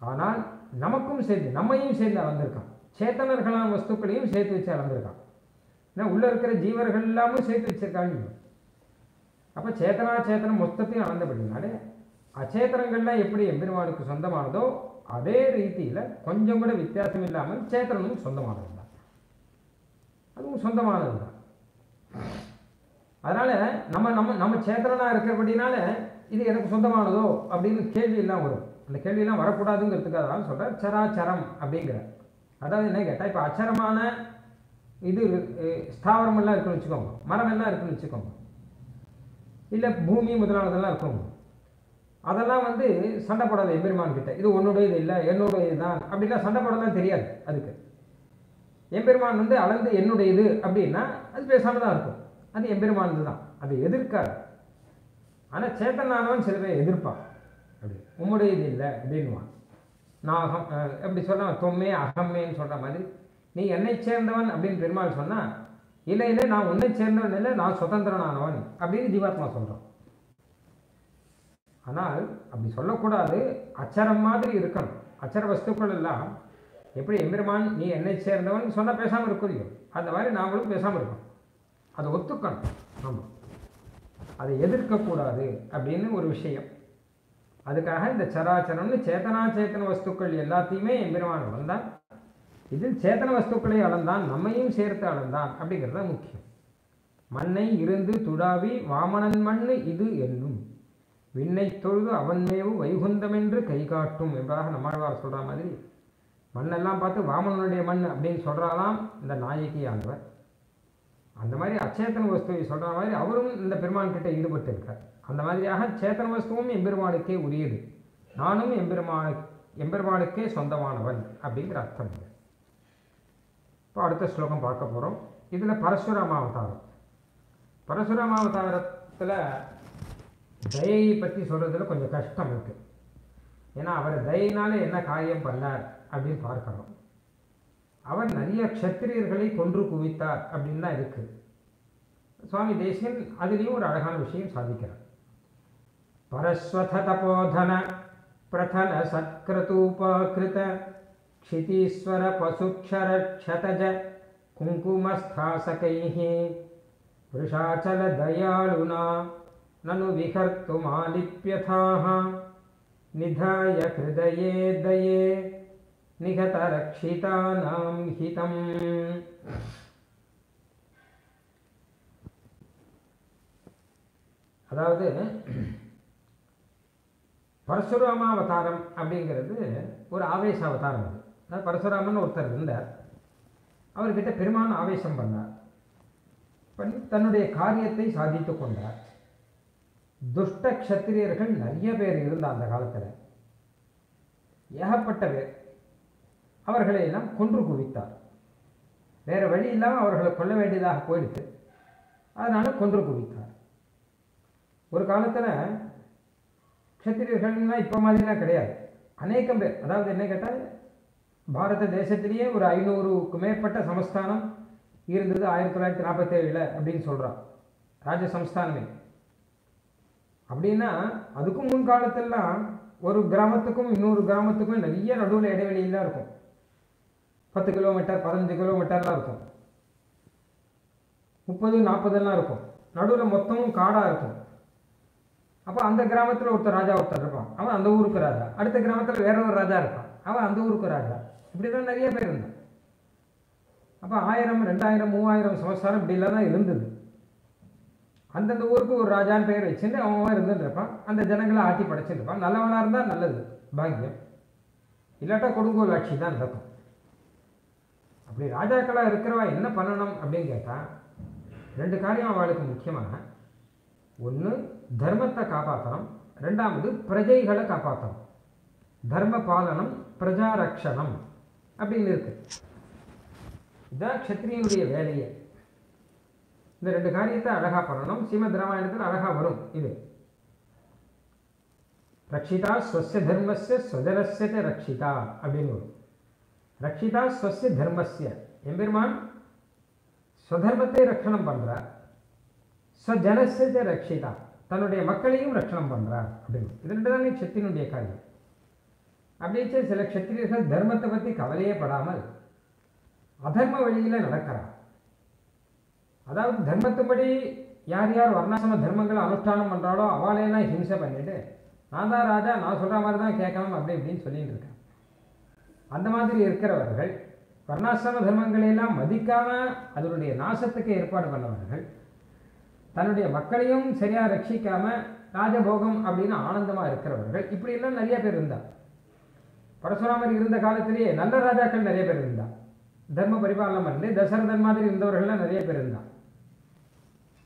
ஆனால் நமக்கும் சேர்ந்து நம்மையும் சேர்ந்து அளந்திருக்கான். சேத்தனர்களான வஸ்துக்களையும் சேர்த்து வச்சு அளந்திருக்கான். ஏன்னா உள்ளே இருக்கிற ஜீவர்கள் எல்லாமும் சேர்த்து வச்சிருக்காங்க. அப்போ சேத்தனா சேத்தனம் மொத்தத்தையும் அளந்தபடினாலே அச்சேத்தனங்கள்லாம் எப்படி எம்பெருமானுக்கு சொந்தமானதோ அதே ரீதியில் கொஞ்சம் கூட வித்தியாசம் இல்லாமல் சேத்தனமும் சொந்தமானது அதுவும் சொந்தமானது. தான் அதனால நம்ம நம்ம நம்ம சேத்திரனாக இருக்கிறபடினால இது எனக்கு சொந்தமானதோ அப்படின்னு கேள்வியெல்லாம் வரும். அந்த கேள்வியெல்லாம் வரக்கூடாதுங்கிறதுக்காக தான் சொல்கிறேன் சராச்சரம் அப்படிங்கிற. அதாவது என்ன கேட்டால் இப்போ அச்சரமான இது ஸ்தாவரமெல்லாம் ஸ்தாவரம் எல்லாம் இருக்குன்னு வச்சுக்கோங்க. மரம் எல்லாம் இருக்குன்னு வச்சுக்கோங்க. இல்லை பூமி முதலானதெல்லாம் இருக்கும். அதெல்லாம் வந்து சண்டை போடாது எம்பெருமான் கிட்ட இது உன்னுடையது இல்லை என்னுடையது தான் அப்படின்னா சண்டை போடலாம் தெரியாது அதுக்கு. எம்பெருமான் வந்து அளந்து என்னுடையது அப்படின்னா அது பேசாமல் தான் இருக்கும். அது எம்பெருமானது தான் அது எதிர்க்காது. ஆனால் சேத்தனானவன் சில பேர் எதிர்ப்பான். அப்படி உம்முடையது இல்லை அப்படின்வான் நான் அகம் எப்படி சொல்கிறான் தொம்மே அகம்மேன்னு சொல்கிற மாதிரி நீ என்னை சேர்ந்தவன் அப்படின்னு பெருமாள் சொன்னால் இல்லை இல்லை நான் உன்னை சேர்ந்தவன் இல்லை நான் சுதந்திரனானவன் அப்படின்னு ஜீவாத்மா சொல்கிறான் ஆனால் அப்படி சொல்லக்கூடாது. அச்சரம் மாதிரி இருக்கணும். அச்சர வஸ்துக்கள் எல்லாம் எப்படி எம்பெருமான் நீ என்னை சேர்ந்தவன் சொன்னால் பேசாமல் இருக்கிறியோ அந்த மாதிரி நாங்களும் பேசாமல் இருக்கோம். அதை ஒத்துக்கணும். ஆமாம் அதை எதிர்க்கக்கூடாது அப்படின்னு ஒரு விஷயம். அதுக்காக இந்த சராச்சரம்னு சேத்தனா சேத்தன வஸ்துக்கள் எல்லாத்தையுமே எம்பெருமான் அளந்தான் இதில் சேத்தன வஸ்துக்களை அளந்தான் நம்மையும் சேர்த்து அளந்தான் அப்படிங்கிறது தான் முக்கியம். மண்ணை இருந்து துடாவி வாமனன் மண்ணு இது என்னும். விண்ணை தொழுது அவன் மேவு வைகுந்தமென்று கை காட்டும் என்பதாக நம்மாழ்வார் சொல்கிற மாதிரி மண்ணெல்லாம் பார்த்து வாமனனுடைய மண் அப்படின்னு சொல்கிறாராம் இந்த நாயகி ஆனவர் அந்த மாதிரி அச்சேத்தன வஸ்துவை சொல்கிற மாதிரி அவரும் இந்த பெருமான் கிட்ட ஈடுபட்டு இருக்கார் அந்த மாதிரியாக சேத்தன வஸ்துவும் எம்பெருமானுக்கே உரியது. நானும் எம்பெருமான எம்பெருமானுக்கே சொந்தமானவன் அப்படிங்கிற அர்த்தம் இது. இப்போ அடுத்த ஸ்லோகம் பார்க்க போகிறோம் இதில் பரசுராம அவதாரம். பரசுராம அவதாரத்தில் தயையை பற்றி சொல்கிறதுல கொஞ்சம் கஷ்டம் இருக்குது ஏன்னா அவர் தயினால் என்ன காரியம் பண்ணார்? அப்படின்னு பார்க்கணும் அவர் நிறைய க்ஷத்திரியர்களை கொன்று குவித்தார் அப்படின்னு தான் இருக்குது சுவாமி தேசியன் அதுலேயும் ஒரு அழகான விஷயம் சாதிக்கிறார் பரஸ்வத தபோதன பிரதன சத்கிருதூபாகிருத क्षितीश्वर पशुक्षर क्षतज कुङ्कुमस्थासकैः वृषाचलदयालुना ननु विहर्तुमालिप्यथाः निधाय हृदये दये निहतरक्षितानां हितम् அதாவது பரசுராம அவதாரம் அப்படிங்கிறது ஒரு ஆவேச அவதாரம் அது அதாவது பரசுராமன் ஒருத்தர் இருந்தார் அவர்கிட்ட பெருமான் ஆவேசம் பண்ணார் பண்ணி தன்னுடைய காரியத்தை சாதித்து கொண்டார் துஷ்ட க்ஷத்திரியர்கள் நிறைய பேர் இருந்த அந்த காலத்தில் ஏகப்பட்ட பேர் அவர்களை எல்லாம் கொன்று குவித்தார். வேறு வழி இல்லாமல் அவர்களை கொல்ல வேண்டியதாக போயிடுச்சு. அதனால் கொன்று குவித்தார். ஒரு காலத்தில் க்ஷத்திரியர்கள்னா இப்போ மாதிரிலாம் கிடையாது. அநேகம் பேர் அதாவது என்ன கேட்டால் பாரத தேசத்திலேயே ஒரு ஐநூறுக்கு மேற்பட்ட சமஸ்தானம் இருந்தது ஆயிரத்தி தொள்ளாயிரத்தி நாற்பத்தேழில் அப்படின்னு சொல்கிறான் ராஜ சமஸ்தானமே. அப்படின்னா அதுக்கும் முன் காலத்திலலாம் ஒரு கிராமத்துக்கும் இன்னொரு கிராமத்துக்கும் நிறைய நடுவில் இடைவெளியெல்லாம் இருக்கும். பத்து கிலோமீட்டர் பதினஞ்சு கிலோமீட்டர்லாம் இருக்கும். முப்பது நாற்பதுலாம் இருக்கும். நடுவில் மொத்தமும் காடாக இருக்கும். அப்போ அந்த கிராமத்தில் ஒருத்தர் ராஜா ஒருத்தர் இருப்பான். அவன் அந்த ஊருக்கு ராஜா. அடுத்த கிராமத்தில் வேற ஒரு ராஜா இருப்பான். அவன் அந்த ஊருக்கு ராஜா. இப்படி தான் நிறைய பேர் இருந்தான் அப்போ ஆயிரம் ரெண்டாயிரம் மூவாயிரம் சமஸ்தானம் இப்படிலாம் தான் இருந்தது. அந்தந்த ஊருக்கு ஒரு ராஜான்னு பேர் வச்சுட்டு அவன் இருந்துருப்பான் இருந்துட்டு இருப்பான். அந்த ஜனங்களை ஆட்டி படைச்சிருப்பான் இருப்பான். நல்லவனாக இருந்தால் நல்லது. பாக்கியம். இல்லாட்டா கொடுங்கோல் ஆட்சி தான் நடக்கும். அப்படி ராஜாக்களாக இருக்கிறவா என்ன பண்ணணும் அப்படின்னு கேட்டால் ரெண்டு காரியம் அவளுக்கு முக்கியமாக ஒன்று தர்மத்தை காப்பாற்றணும் ரெண்டாவது பிரஜைகளை காப்பாற்றணும் தர்ம பாலனம் பிரஜாரக்ஷணம் அப்படின்னு இருக்கு. இதுதான் க்ஷத்ரியனுடைய வேலையே. இந்த ரெண்டு காரியத்தை அழகா பண்ணணும். ஸ்ரீமத் ராமாயணத்தில் அழகா வரும் இது. ரக்ஷிதா ஸ்வஸ்ய தர்மஸ்ய ஸ்வஜனஸ்ய ரக்ஷிதா அப்படின்னு வரும். ரக்ஷிதா ஸ்வஸ்ய தர்மஸ்ய எம்பெருமான் ஸ்வதர்மத்தை ரட்சணம் பண்ணுறார் ஸ்வஜனசிய ரக்ஷிதா தன்னுடைய மக்களையும் ரட்சணம் பண்ணுறார் அப்படின்னு. இது ரெண்டு தானே சத்தினுடைய காரியம். அப்படியே சில க்ஷத்திரியர்கள் தர்மத்தை பற்றி கவலையே படாமல் அதர்ம வழியில் நடக்கிறார். அதாவது தர்மத்துப்படி யார் யார் வர்ணாசம தர்மங்களை அனுஷ்டானம் பண்ணுறாளோ அவளையெல்லாம் ஹிம்சை பண்ணிவிட்டு நான் தான் ராஜா நான் சொல்கிற மாதிரி தான் கேட்கணும் அப்படி இப்படின்னு சொல்லிட்டு இருக்கேன் அந்த மாதிரி இருக்கிறவர்கள் வர்ணாசிரம தர்மங்களை எல்லாம் மதிக்காம அதனுடைய நாசத்துக்கு ஏற்பாடு பண்ணவர்கள் தன்னுடைய மக்களையும் சரியாக ரட்சிக்காம ராஜபோகம் அப்படின்னு ஆனந்தமாக இருக்கிறவர்கள் இப்படியெல்லாம் நிறைய பேர் இருந்தார் பரசுராமர் இருந்த காலத்திலேயே நல்ல ராஜாக்கள் நிறைய பேர் இருந்தா. தர்ம பரிபாலனம் பண்ணி தசரதன் மாதிரி இருந்தவர்கள்லாம் நிறைய பேர் இருந்தான்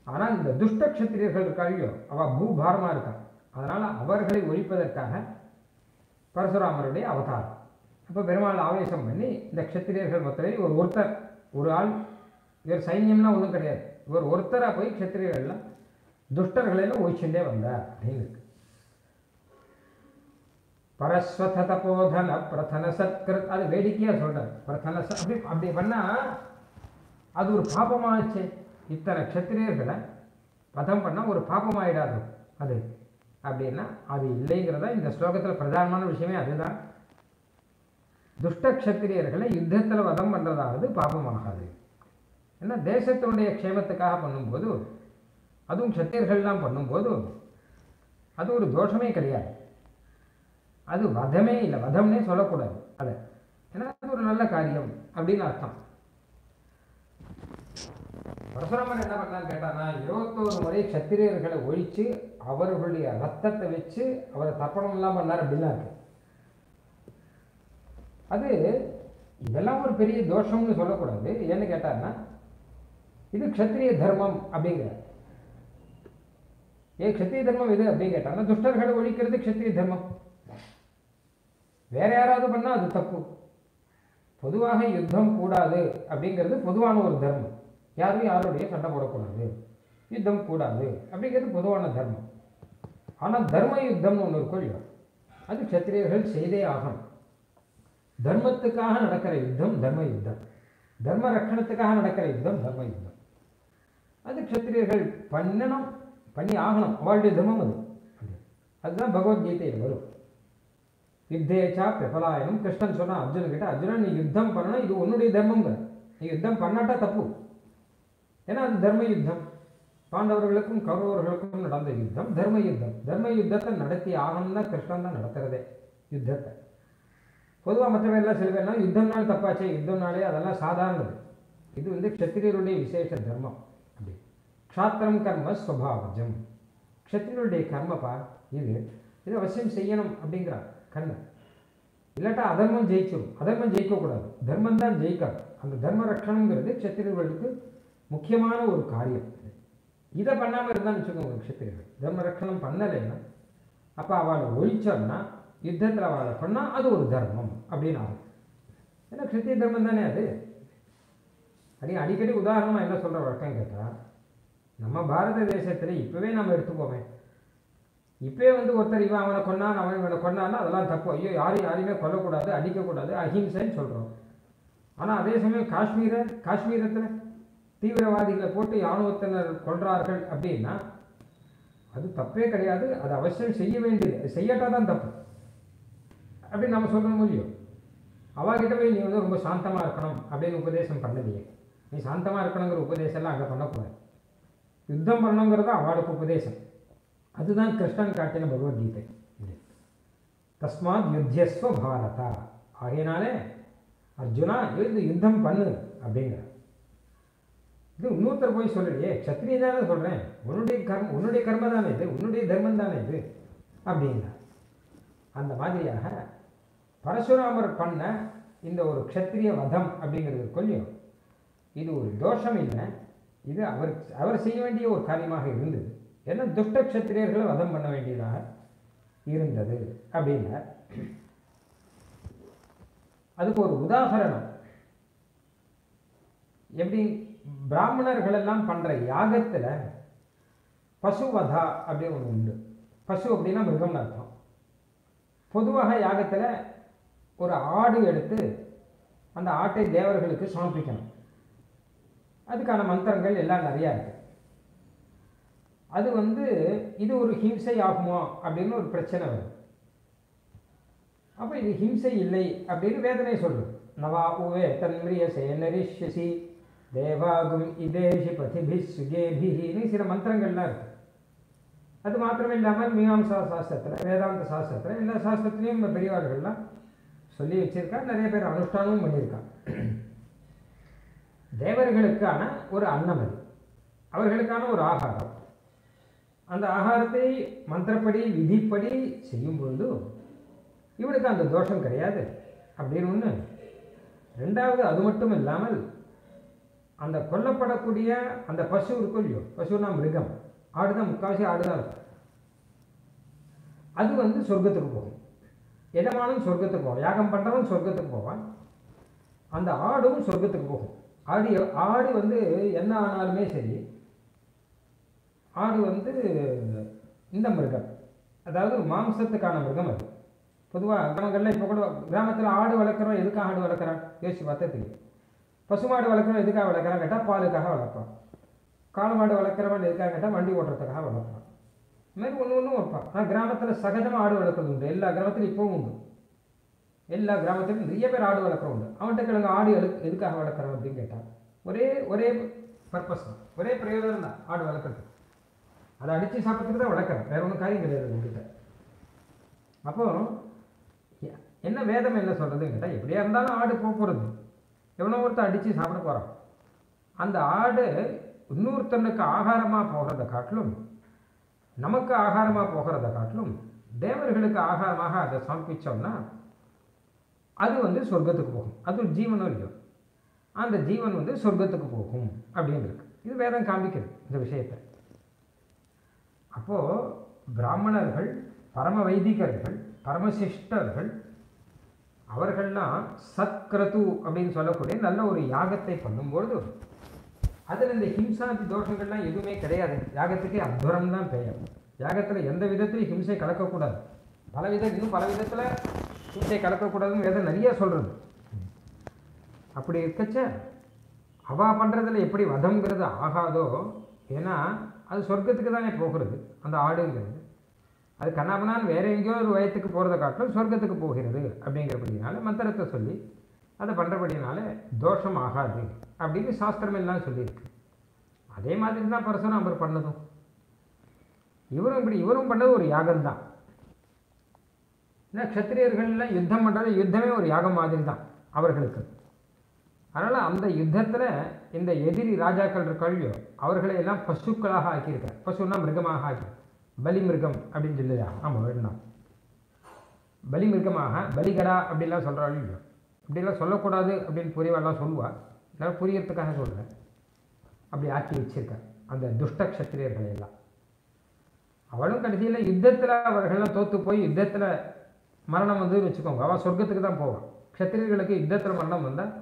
ஆனால் இந்த துஷ்ட க்ஷத்திரியர்கள் இருக்காளியோ அவள் பூபாரமாக இருக்காள் அதனால் அவர்களை ஒழிப்பதற்காக பரசுராமருடைய அவதாரம். அப்போ பெருமாள் ஆவேசம் பண்ணி இந்த க்ஷத்திரியர்கள் மொத்தம் ஒரு ஒருத்தர் ஒரு ஆள் இவர் சைன்யம்லாம் ஒன்றும் கிடையாது. இவர் ஒருத்தராக போய் க்ஷத்திரியர்கள்லாம் துஷ்டர்களெல்லாம் ஒழிச்சுட்டே வந்தார். அப்படின்னு இருக்கு. பரஸ்வத தபோதன பிரதன சத்கிருத் அது வேடிக்கையாக சொல்கிறார் பிரதன ச அப்படி அப்படி பண்ணால் அது ஒரு பாபமாகச்சு இத்தனை க்ஷத்திரியர்களை பதம் பண்ணால் ஒரு பாபமாயிடாது. அது அப்படின்னா அது இல்லைங்கிறதா இந்த ஸ்லோகத்தில் பிரதானமான விஷயமே அதுதான். துஷ்டக்ஷத்திரியர்களை யுத்தத்தில் வதம் பண்ணுறதாவது பாபமாகாது. ஏன்னா தேசத்தினுடைய க்ஷேமத்துக்காக பண்ணும்போது அதுவும் க்ஷத்திரியர்கள்லாம் பண்ணும்போது அது ஒரு தோஷமே கிடையாது. அது வதமே இல்லை. வதம்னே சொல்லக்கூடாது அதை. ஏன்னா அது ஒரு நல்ல காரியம் அப்படின்னு அர்த்தம். பரசுராமன் என்ன பண்ணான்னு கேட்டானா இருபத்தோரு முறை சத்திரியர்களை ஒழித்து அவர்களுடைய ரத்தத்தை வச்சு அவரை தர்ப்பணம் எல்லாம் பண்ணார் அப்படின்னா இருக்கு அது இதெல்லாம் ஒரு பெரிய தோஷம்னு சொல்லக்கூடாது. ஏன்னு கேட்டாருன்னா இது க்ஷத்திரிய தர்மம் அப்படிங்கிற ஏன் க்ஷத்திரிய தர்மம் இது அப்படின்னு கேட்டாங்கன்னா துஷ்டர்களை ஒழிக்கிறது க்ஷத்திரிய தர்மம். வேற யாராவது பண்ணா அது தப்பு. பொதுவாக யுத்தம் கூடாது அப்படிங்கிறது பொதுவான ஒரு தர்மம். யாரும் யாருடைய சண்டை போடக்கூடாது. யுத்தம் கூடாது அப்படிங்கிறது பொதுவான தர்மம். ஆனால் தர்ம யுத்தம்னு ஒன்று இருக்கும் இல்லையா? அது க்ஷத்திரியர்கள் செய்தே ஆகணும். தர்மத்துக்காக நடக்கிற யுத்தம் தர்ம யுத்தம். தர்ம ரட்சணத்துக்காக நடக்கிற யுத்தம் தர்ம யுத்தம். அது க்ஷத்திரியர்கள் பண்ணணும் பண்ணி ஆகணும். அவளுடைய தர்மம் அது. அதுதான் பகவத்கீதையில் வரும். யுத்தேச்சா பிரபலாயனம் கிருஷ்ணன் சொன்னா அர்ஜுனன் கிட்ட அர்ஜுனன் நீ யுத்தம் பண்ணணும் இது உன்னுடைய தர்மங்கிற நீ யுத்தம் பண்ணாட்டா தப்பு. ஏன்னா அது தர்ம யுத்தம். பாண்டவர்களுக்கும் கௌரவர்களுக்கும் நடந்த யுத்தம் தர்ம யுத்தம். தர்ம யுத்தத்தை நடத்தி ஆகணும்னா கிருஷ்ணன் தான் நடத்துறதே யுத்தத்தை. பொதுவாக மற்ற எல்லாம் சில பேர்லாம் யுத்தம்னால தப்பாச்சே யுத்தம்னாலே அதெல்லாம் சாதாரணது. இது வந்து க்ஷத்திரியருடைய விசேஷ தர்மம். அப்படி. க்ஷாத்திரம் கர்ம ஸ்வபாவஜம். க்ஷத்திரியருடைய கர்மப்பா இது இது அவசியம் செய்யணும் அப்படிங்கிறார் கண்ணன் இல்லாட்டா அதர்மம் ஜெயிச்சிடும் அதர்மம் ஜெயிக்கக்கூடாது. தர்மம் தான் ஜெயிக்காது. அந்த தர்ம ரட்சணங்கிறது க்ஷத்திரியர்களுக்கு முக்கியமான ஒரு காரியம். இதை பண்ணாமல் இருந்தான்னு வச்சுக்கோங்க க்ஷத்திரியர்கள். தர்ம ரட்சணம் பண்ணலைன்னா அப்போ அவளை ஒழிச்சோம்னா யுத்தத்தில் வாழ பண்ணால் அது ஒரு தர்மம் அப்படின்னு ஆகும். ஏன்னா க்ஷத்திரிய தர்மம் தானே அது? அது அடிக்கடி உதாரணமாக என்ன சொல்கிற வழக்கம் கேட்டால் நம்ம பாரத தேசத்தில் இப்போவே நம்ம எடுத்துக்கோமே. இப்போயே வந்து ஒருத்தர் இவன் அவனை கொண்டான் அவன் இவனை கொண்டான்னா அதெல்லாம் தப்பு. ஐயோ யாரும் யாரையுமே கொல்லக்கூடாது அடிக்கக்கூடாது அஹிம்சைன்னு சொல்கிறோம் ஆனால் அதே சமயம் காஷ்மீர காஷ்மீரத்தில் தீவிரவாதிகளை போட்டு இராணுவத்தினர் கொள்கிறார்கள் அப்படின்னா அது தப்பே கிடையாது. அது அவசியம் செய்ய வேண்டியது. செய்யட்டால் தான் தப்பு. அப்படின்னு நம்ம சொல்ல முடியும். அவகிட்ட போய் நீ வந்து ரொம்ப சாந்தமாக இருக்கணும் அப்படின்னு உபதேசம் பண்ணலையே. நீ சாந்தமாக இருக்கணுங்கிற உபதேசம்லாம் அங்கே பண்ணக்கூடாது. யுத்தம் பண்ணணுங்கிறது அவளுக்கு உபதேசம். அதுதான் கிருஷ்ணன் காட்டின பகவத்கீதை. தஸ்மாத் யுத்தியஸ்வ பாரதா. ஆகையினாலே அர்ஜுனா எழுந்து யுத்தம் பண்ணு அப்படிங்கிற இது இன்னொருத்தர் போய் சொல்லலையே க்ஷத்ரிய தானே சொல்கிறேன் உன்னுடைய கர்ம உன்னுடைய கர்ம தானே இது உன்னுடைய தர்மம் தானே இது அப்படிங்கிறார். அந்த மாதிரியாக பரசுராமர் பண்ண இந்த ஒரு க்ஷத்திரிய வதம் அப்படிங்கிறது கொல்லியம் இது ஒரு தோஷம் இல்லை. இது அவர் அவர் செய்ய வேண்டிய ஒரு காரியமாக இருந்தது. ஏன்னா துஷ்ட க்ஷத்திரியர்களை வதம் பண்ண வேண்டியதாக இருந்தது அப்படின்னார். அதுக்கு ஒரு உதாகரணம் எப்படி பிராமணர்களெல்லாம் பண்ணுற யாகத்தில் பசுவதா அப்படின்னு ஒன்று உண்டு. பசு அப்படின்னா மிருகம்னு அர்த்தம். பொதுவாக யாகத்தில் ஒரு ஆடு எடுத்து அந்த ஆட்டை தேவர்களுக்கு சமர்ப்பிக்கணும். அதுக்கான மந்திரங்கள் எல்லாம் நிறையா இருக்குது அது வந்து இது ஒரு ஹிம்சை ஆகுமோ அப்படின்னு ஒரு பிரச்சனை வரும். அப்போ இது ஹிம்சை இல்லை அப்படின்னு வேதனை சொல்லும். நவா உவே தன்மிரிய சேனரிஷ்யசி தேவாகும் இதேஷி பதிபி சுகேபின்னு சில மந்திரங்கள்லாம் இருக்குது அது மாத்திரமே இல்லாமல் மீமாம்சா சாஸ்திரத்தில் வேதாந்த சாஸ்திரத்தில் எல்லா சாஸ்திரத்துலேயும் பெரியவர்கள்லாம் பெரியவார்கள்லாம் சொல்லி வச்சிருக்கா நிறைய பேர் அனுஷ்டானமும் பண்ணியிருக்கா. தேவர்களுக்கான ஒரு அன்னம் அது. அவர்களுக்கான ஒரு ஆகாரம். அந்த ஆகாரத்தை மந்திரப்படி விதிப்படி செய்யும் பொழுது இவனுக்கு அந்த தோஷம் கிடையாது. அப்படின்னு ஒன்று ரெண்டாவது அது மட்டும் இல்லாமல் அந்த கொல்லப்படக்கூடிய அந்த பசு இருக்கும் இல்லையோ பசுனா மிருகம். ஆடுதான் முக்கால்வாசி ஆடுதான் இருக்கும். அது வந்து சொர்க்கத்துக்கு போகும். எஜமானும் சொர்க்கத்துக்கு போவான் யாகம் பண்ணுறவன் சொர்க்கத்துக்கு போவான். அந்த ஆடும் சொர்க்கத்துக்கு போகும். ஆடு ஆடு வந்து என்ன ஆனாலுமே சரி ஆடு வந்து இந்த மிருகம். அதாவது மாம்சத்துக்கான மிருகம் அது. பொதுவாக கிராமங்களில் இப்போ கூட கிராமத்தில் ஆடு வளர்க்குறோம் எதுக்காக ஆடு வளர்க்குறான் யோசிச்சு பார்த்தா தெரியும். பசுமாடு வளர்க்குறவன் எதுக்காக வளர்க்குறான் கேட்டால் பாலுக்காக வளர்ப்பான் காளை மாடு வளர்க்குறவன் எதுக்காக கேட்டால் வண்டி ஓட்டுறதுக்காக வளர்ப்பான் இது மாதிரி ஒன்று ஒன்றும் வைப்பான். ஆனால் கிராமத்தில் சகஜமாக ஆடு வளர்க்குறது உண்டு. எல்லா கிராமத்திலும் இப்போவும் உண்டு. எல்லா கிராமத்திலும் நிறைய பேர் ஆடு வளர்க்குற உண்டு. அவன்கிட்ட கிழங்கு ஆடு எழு எதுக்காக வளர்க்குறோம் அப்படின்னு கேட்டான் ஒரே ஒரே பர்பஸ் தான். ஒரே பிரயோஜனம் தான் ஆடு வளர்க்குறது. அதை அடித்து சாப்பிட்றதுக்கு தான் வளர்க்குறேன் வேற ஒன்றும் காரியம் கிடையாது உங்ககிட்ட. அப்போ எ- என்ன வேதம் என்ன சொல்கிறதுன்னு கேட்டால் எப்படியா இருந்தாலும் ஆடு போக போகிறது எவனோ ஒருத்தன் அடித்து சாப்பிட போகிறான் அந்த ஆடு இன்னொருத்தனுக்கு ஆகாரமாக போகிறத காட்டிலும் நமக்கு ஆகாரமாக போகிறத காட்டிலும் தேவர்களுக்கு ஆகாரமாக அதை சமர்ப்பித்தோம்னா அது வந்து சொர்க்கத்துக்கு போகும். அது ஒரு ஜீவனும் இல்லையோ. அந்த ஜீவன் வந்து சொர்க்கத்துக்கு போகும் அப்படின்னு இருக்கு இது வேதம் காமிக்கிறது இந்த விஷயத்தை. அப்போது பிராமணர்கள் பரம வைதிகர்கள் பரமசிஷ்டர்கள் அவர்கள்லாம் சத்கிரது அப்படின்னு சொல்லக்கூடிய நல்ல ஒரு யாகத்தை பண்ணும்பொழுது அதில் இந்த ஹிம்சாதி தோஷங்கள்லாம் எதுவுமே கிடையாது. யாகத்துக்கே அத்வரம் தான் பெயர். யாகத்தில் எந்த விதத்திலையும் ஹிம்சை கலக்கக்கூடாது. பல வித இன்னும் பல விதத்தில் ஹிம்சை கலக்கக்கூடாதுன்னு வேதம் நிறைய சொல்கிறது அப்படி இருக்கச்ச அவா பண்ணுறதுல எப்படி வதம்ங்கிறது ஆகாதோ ஏன்னா அது சொர்க்கத்துக்கு தானே போகிறது அந்த ஆடுங்கிறது. அது கண்ணாபனான் வேற எங்கேயோ ஒரு வயத்துக்கு போகிறத காட்டிலும் சொர்க்கத்துக்கு போகிறது அப்படிங்கிறபடினால மந்திரத்தை சொல்லி அதை பண்ணுறபடினால தோஷம் ஆகாது அப்படின்னு சாஸ்திரம் எல்லாம் சொல்லியிருக்கு. அதே மாதிரி தான் பரசுராமர் பண்ணதும். இவரும் இப்படி இவரும் பண்ணது ஒரு யாகம்தான். ஏன்னா க்ஷத்திரியர்கள்லாம் யுத்தம் பண்ணுறது யுத்தமே ஒரு யாகம் மாதிரி தான் அவர்களுக்கு. அதனால் அந்த யுத்தத்தில் இந்த எதிரி ராஜாக்கள் இருக்கையோ அவர்களை எல்லாம் பசுக்களாக ஆக்கியிருக்கார். பசுன்னா மிருகமாக ஆக்கி பலி மிருகம் அப்படின்னு சொல்லுதா ஆமாம் வேணும் பலி மிருகமாக பலிகடா அப்படிலாம் சொல்கிறாள் இல்லையோ. இப்படிலாம் சொல்லக்கூடாது அப்படின்னு புரியவெல்லாம் சொல்லுவாள் நான் புரியறதுக்காக சொல்கிறேன் அப்படி ஆக்கி வச்சிருக்கேன். அந்த துஷ்ட கஷத்திரியர்களை எல்லாம். அவளும் கடைசியில் யுத்தத்தில் அவர்கள்லாம் தோற்று போய் யுத்தத்தில் மரணம் வந்து வச்சுக்கோங்க. அவள் சொர்க்கத்துக்கு தான் போவான் க்ஷத்திரியர்களுக்கு யுத்தத்தில் மரணம் வந்தால்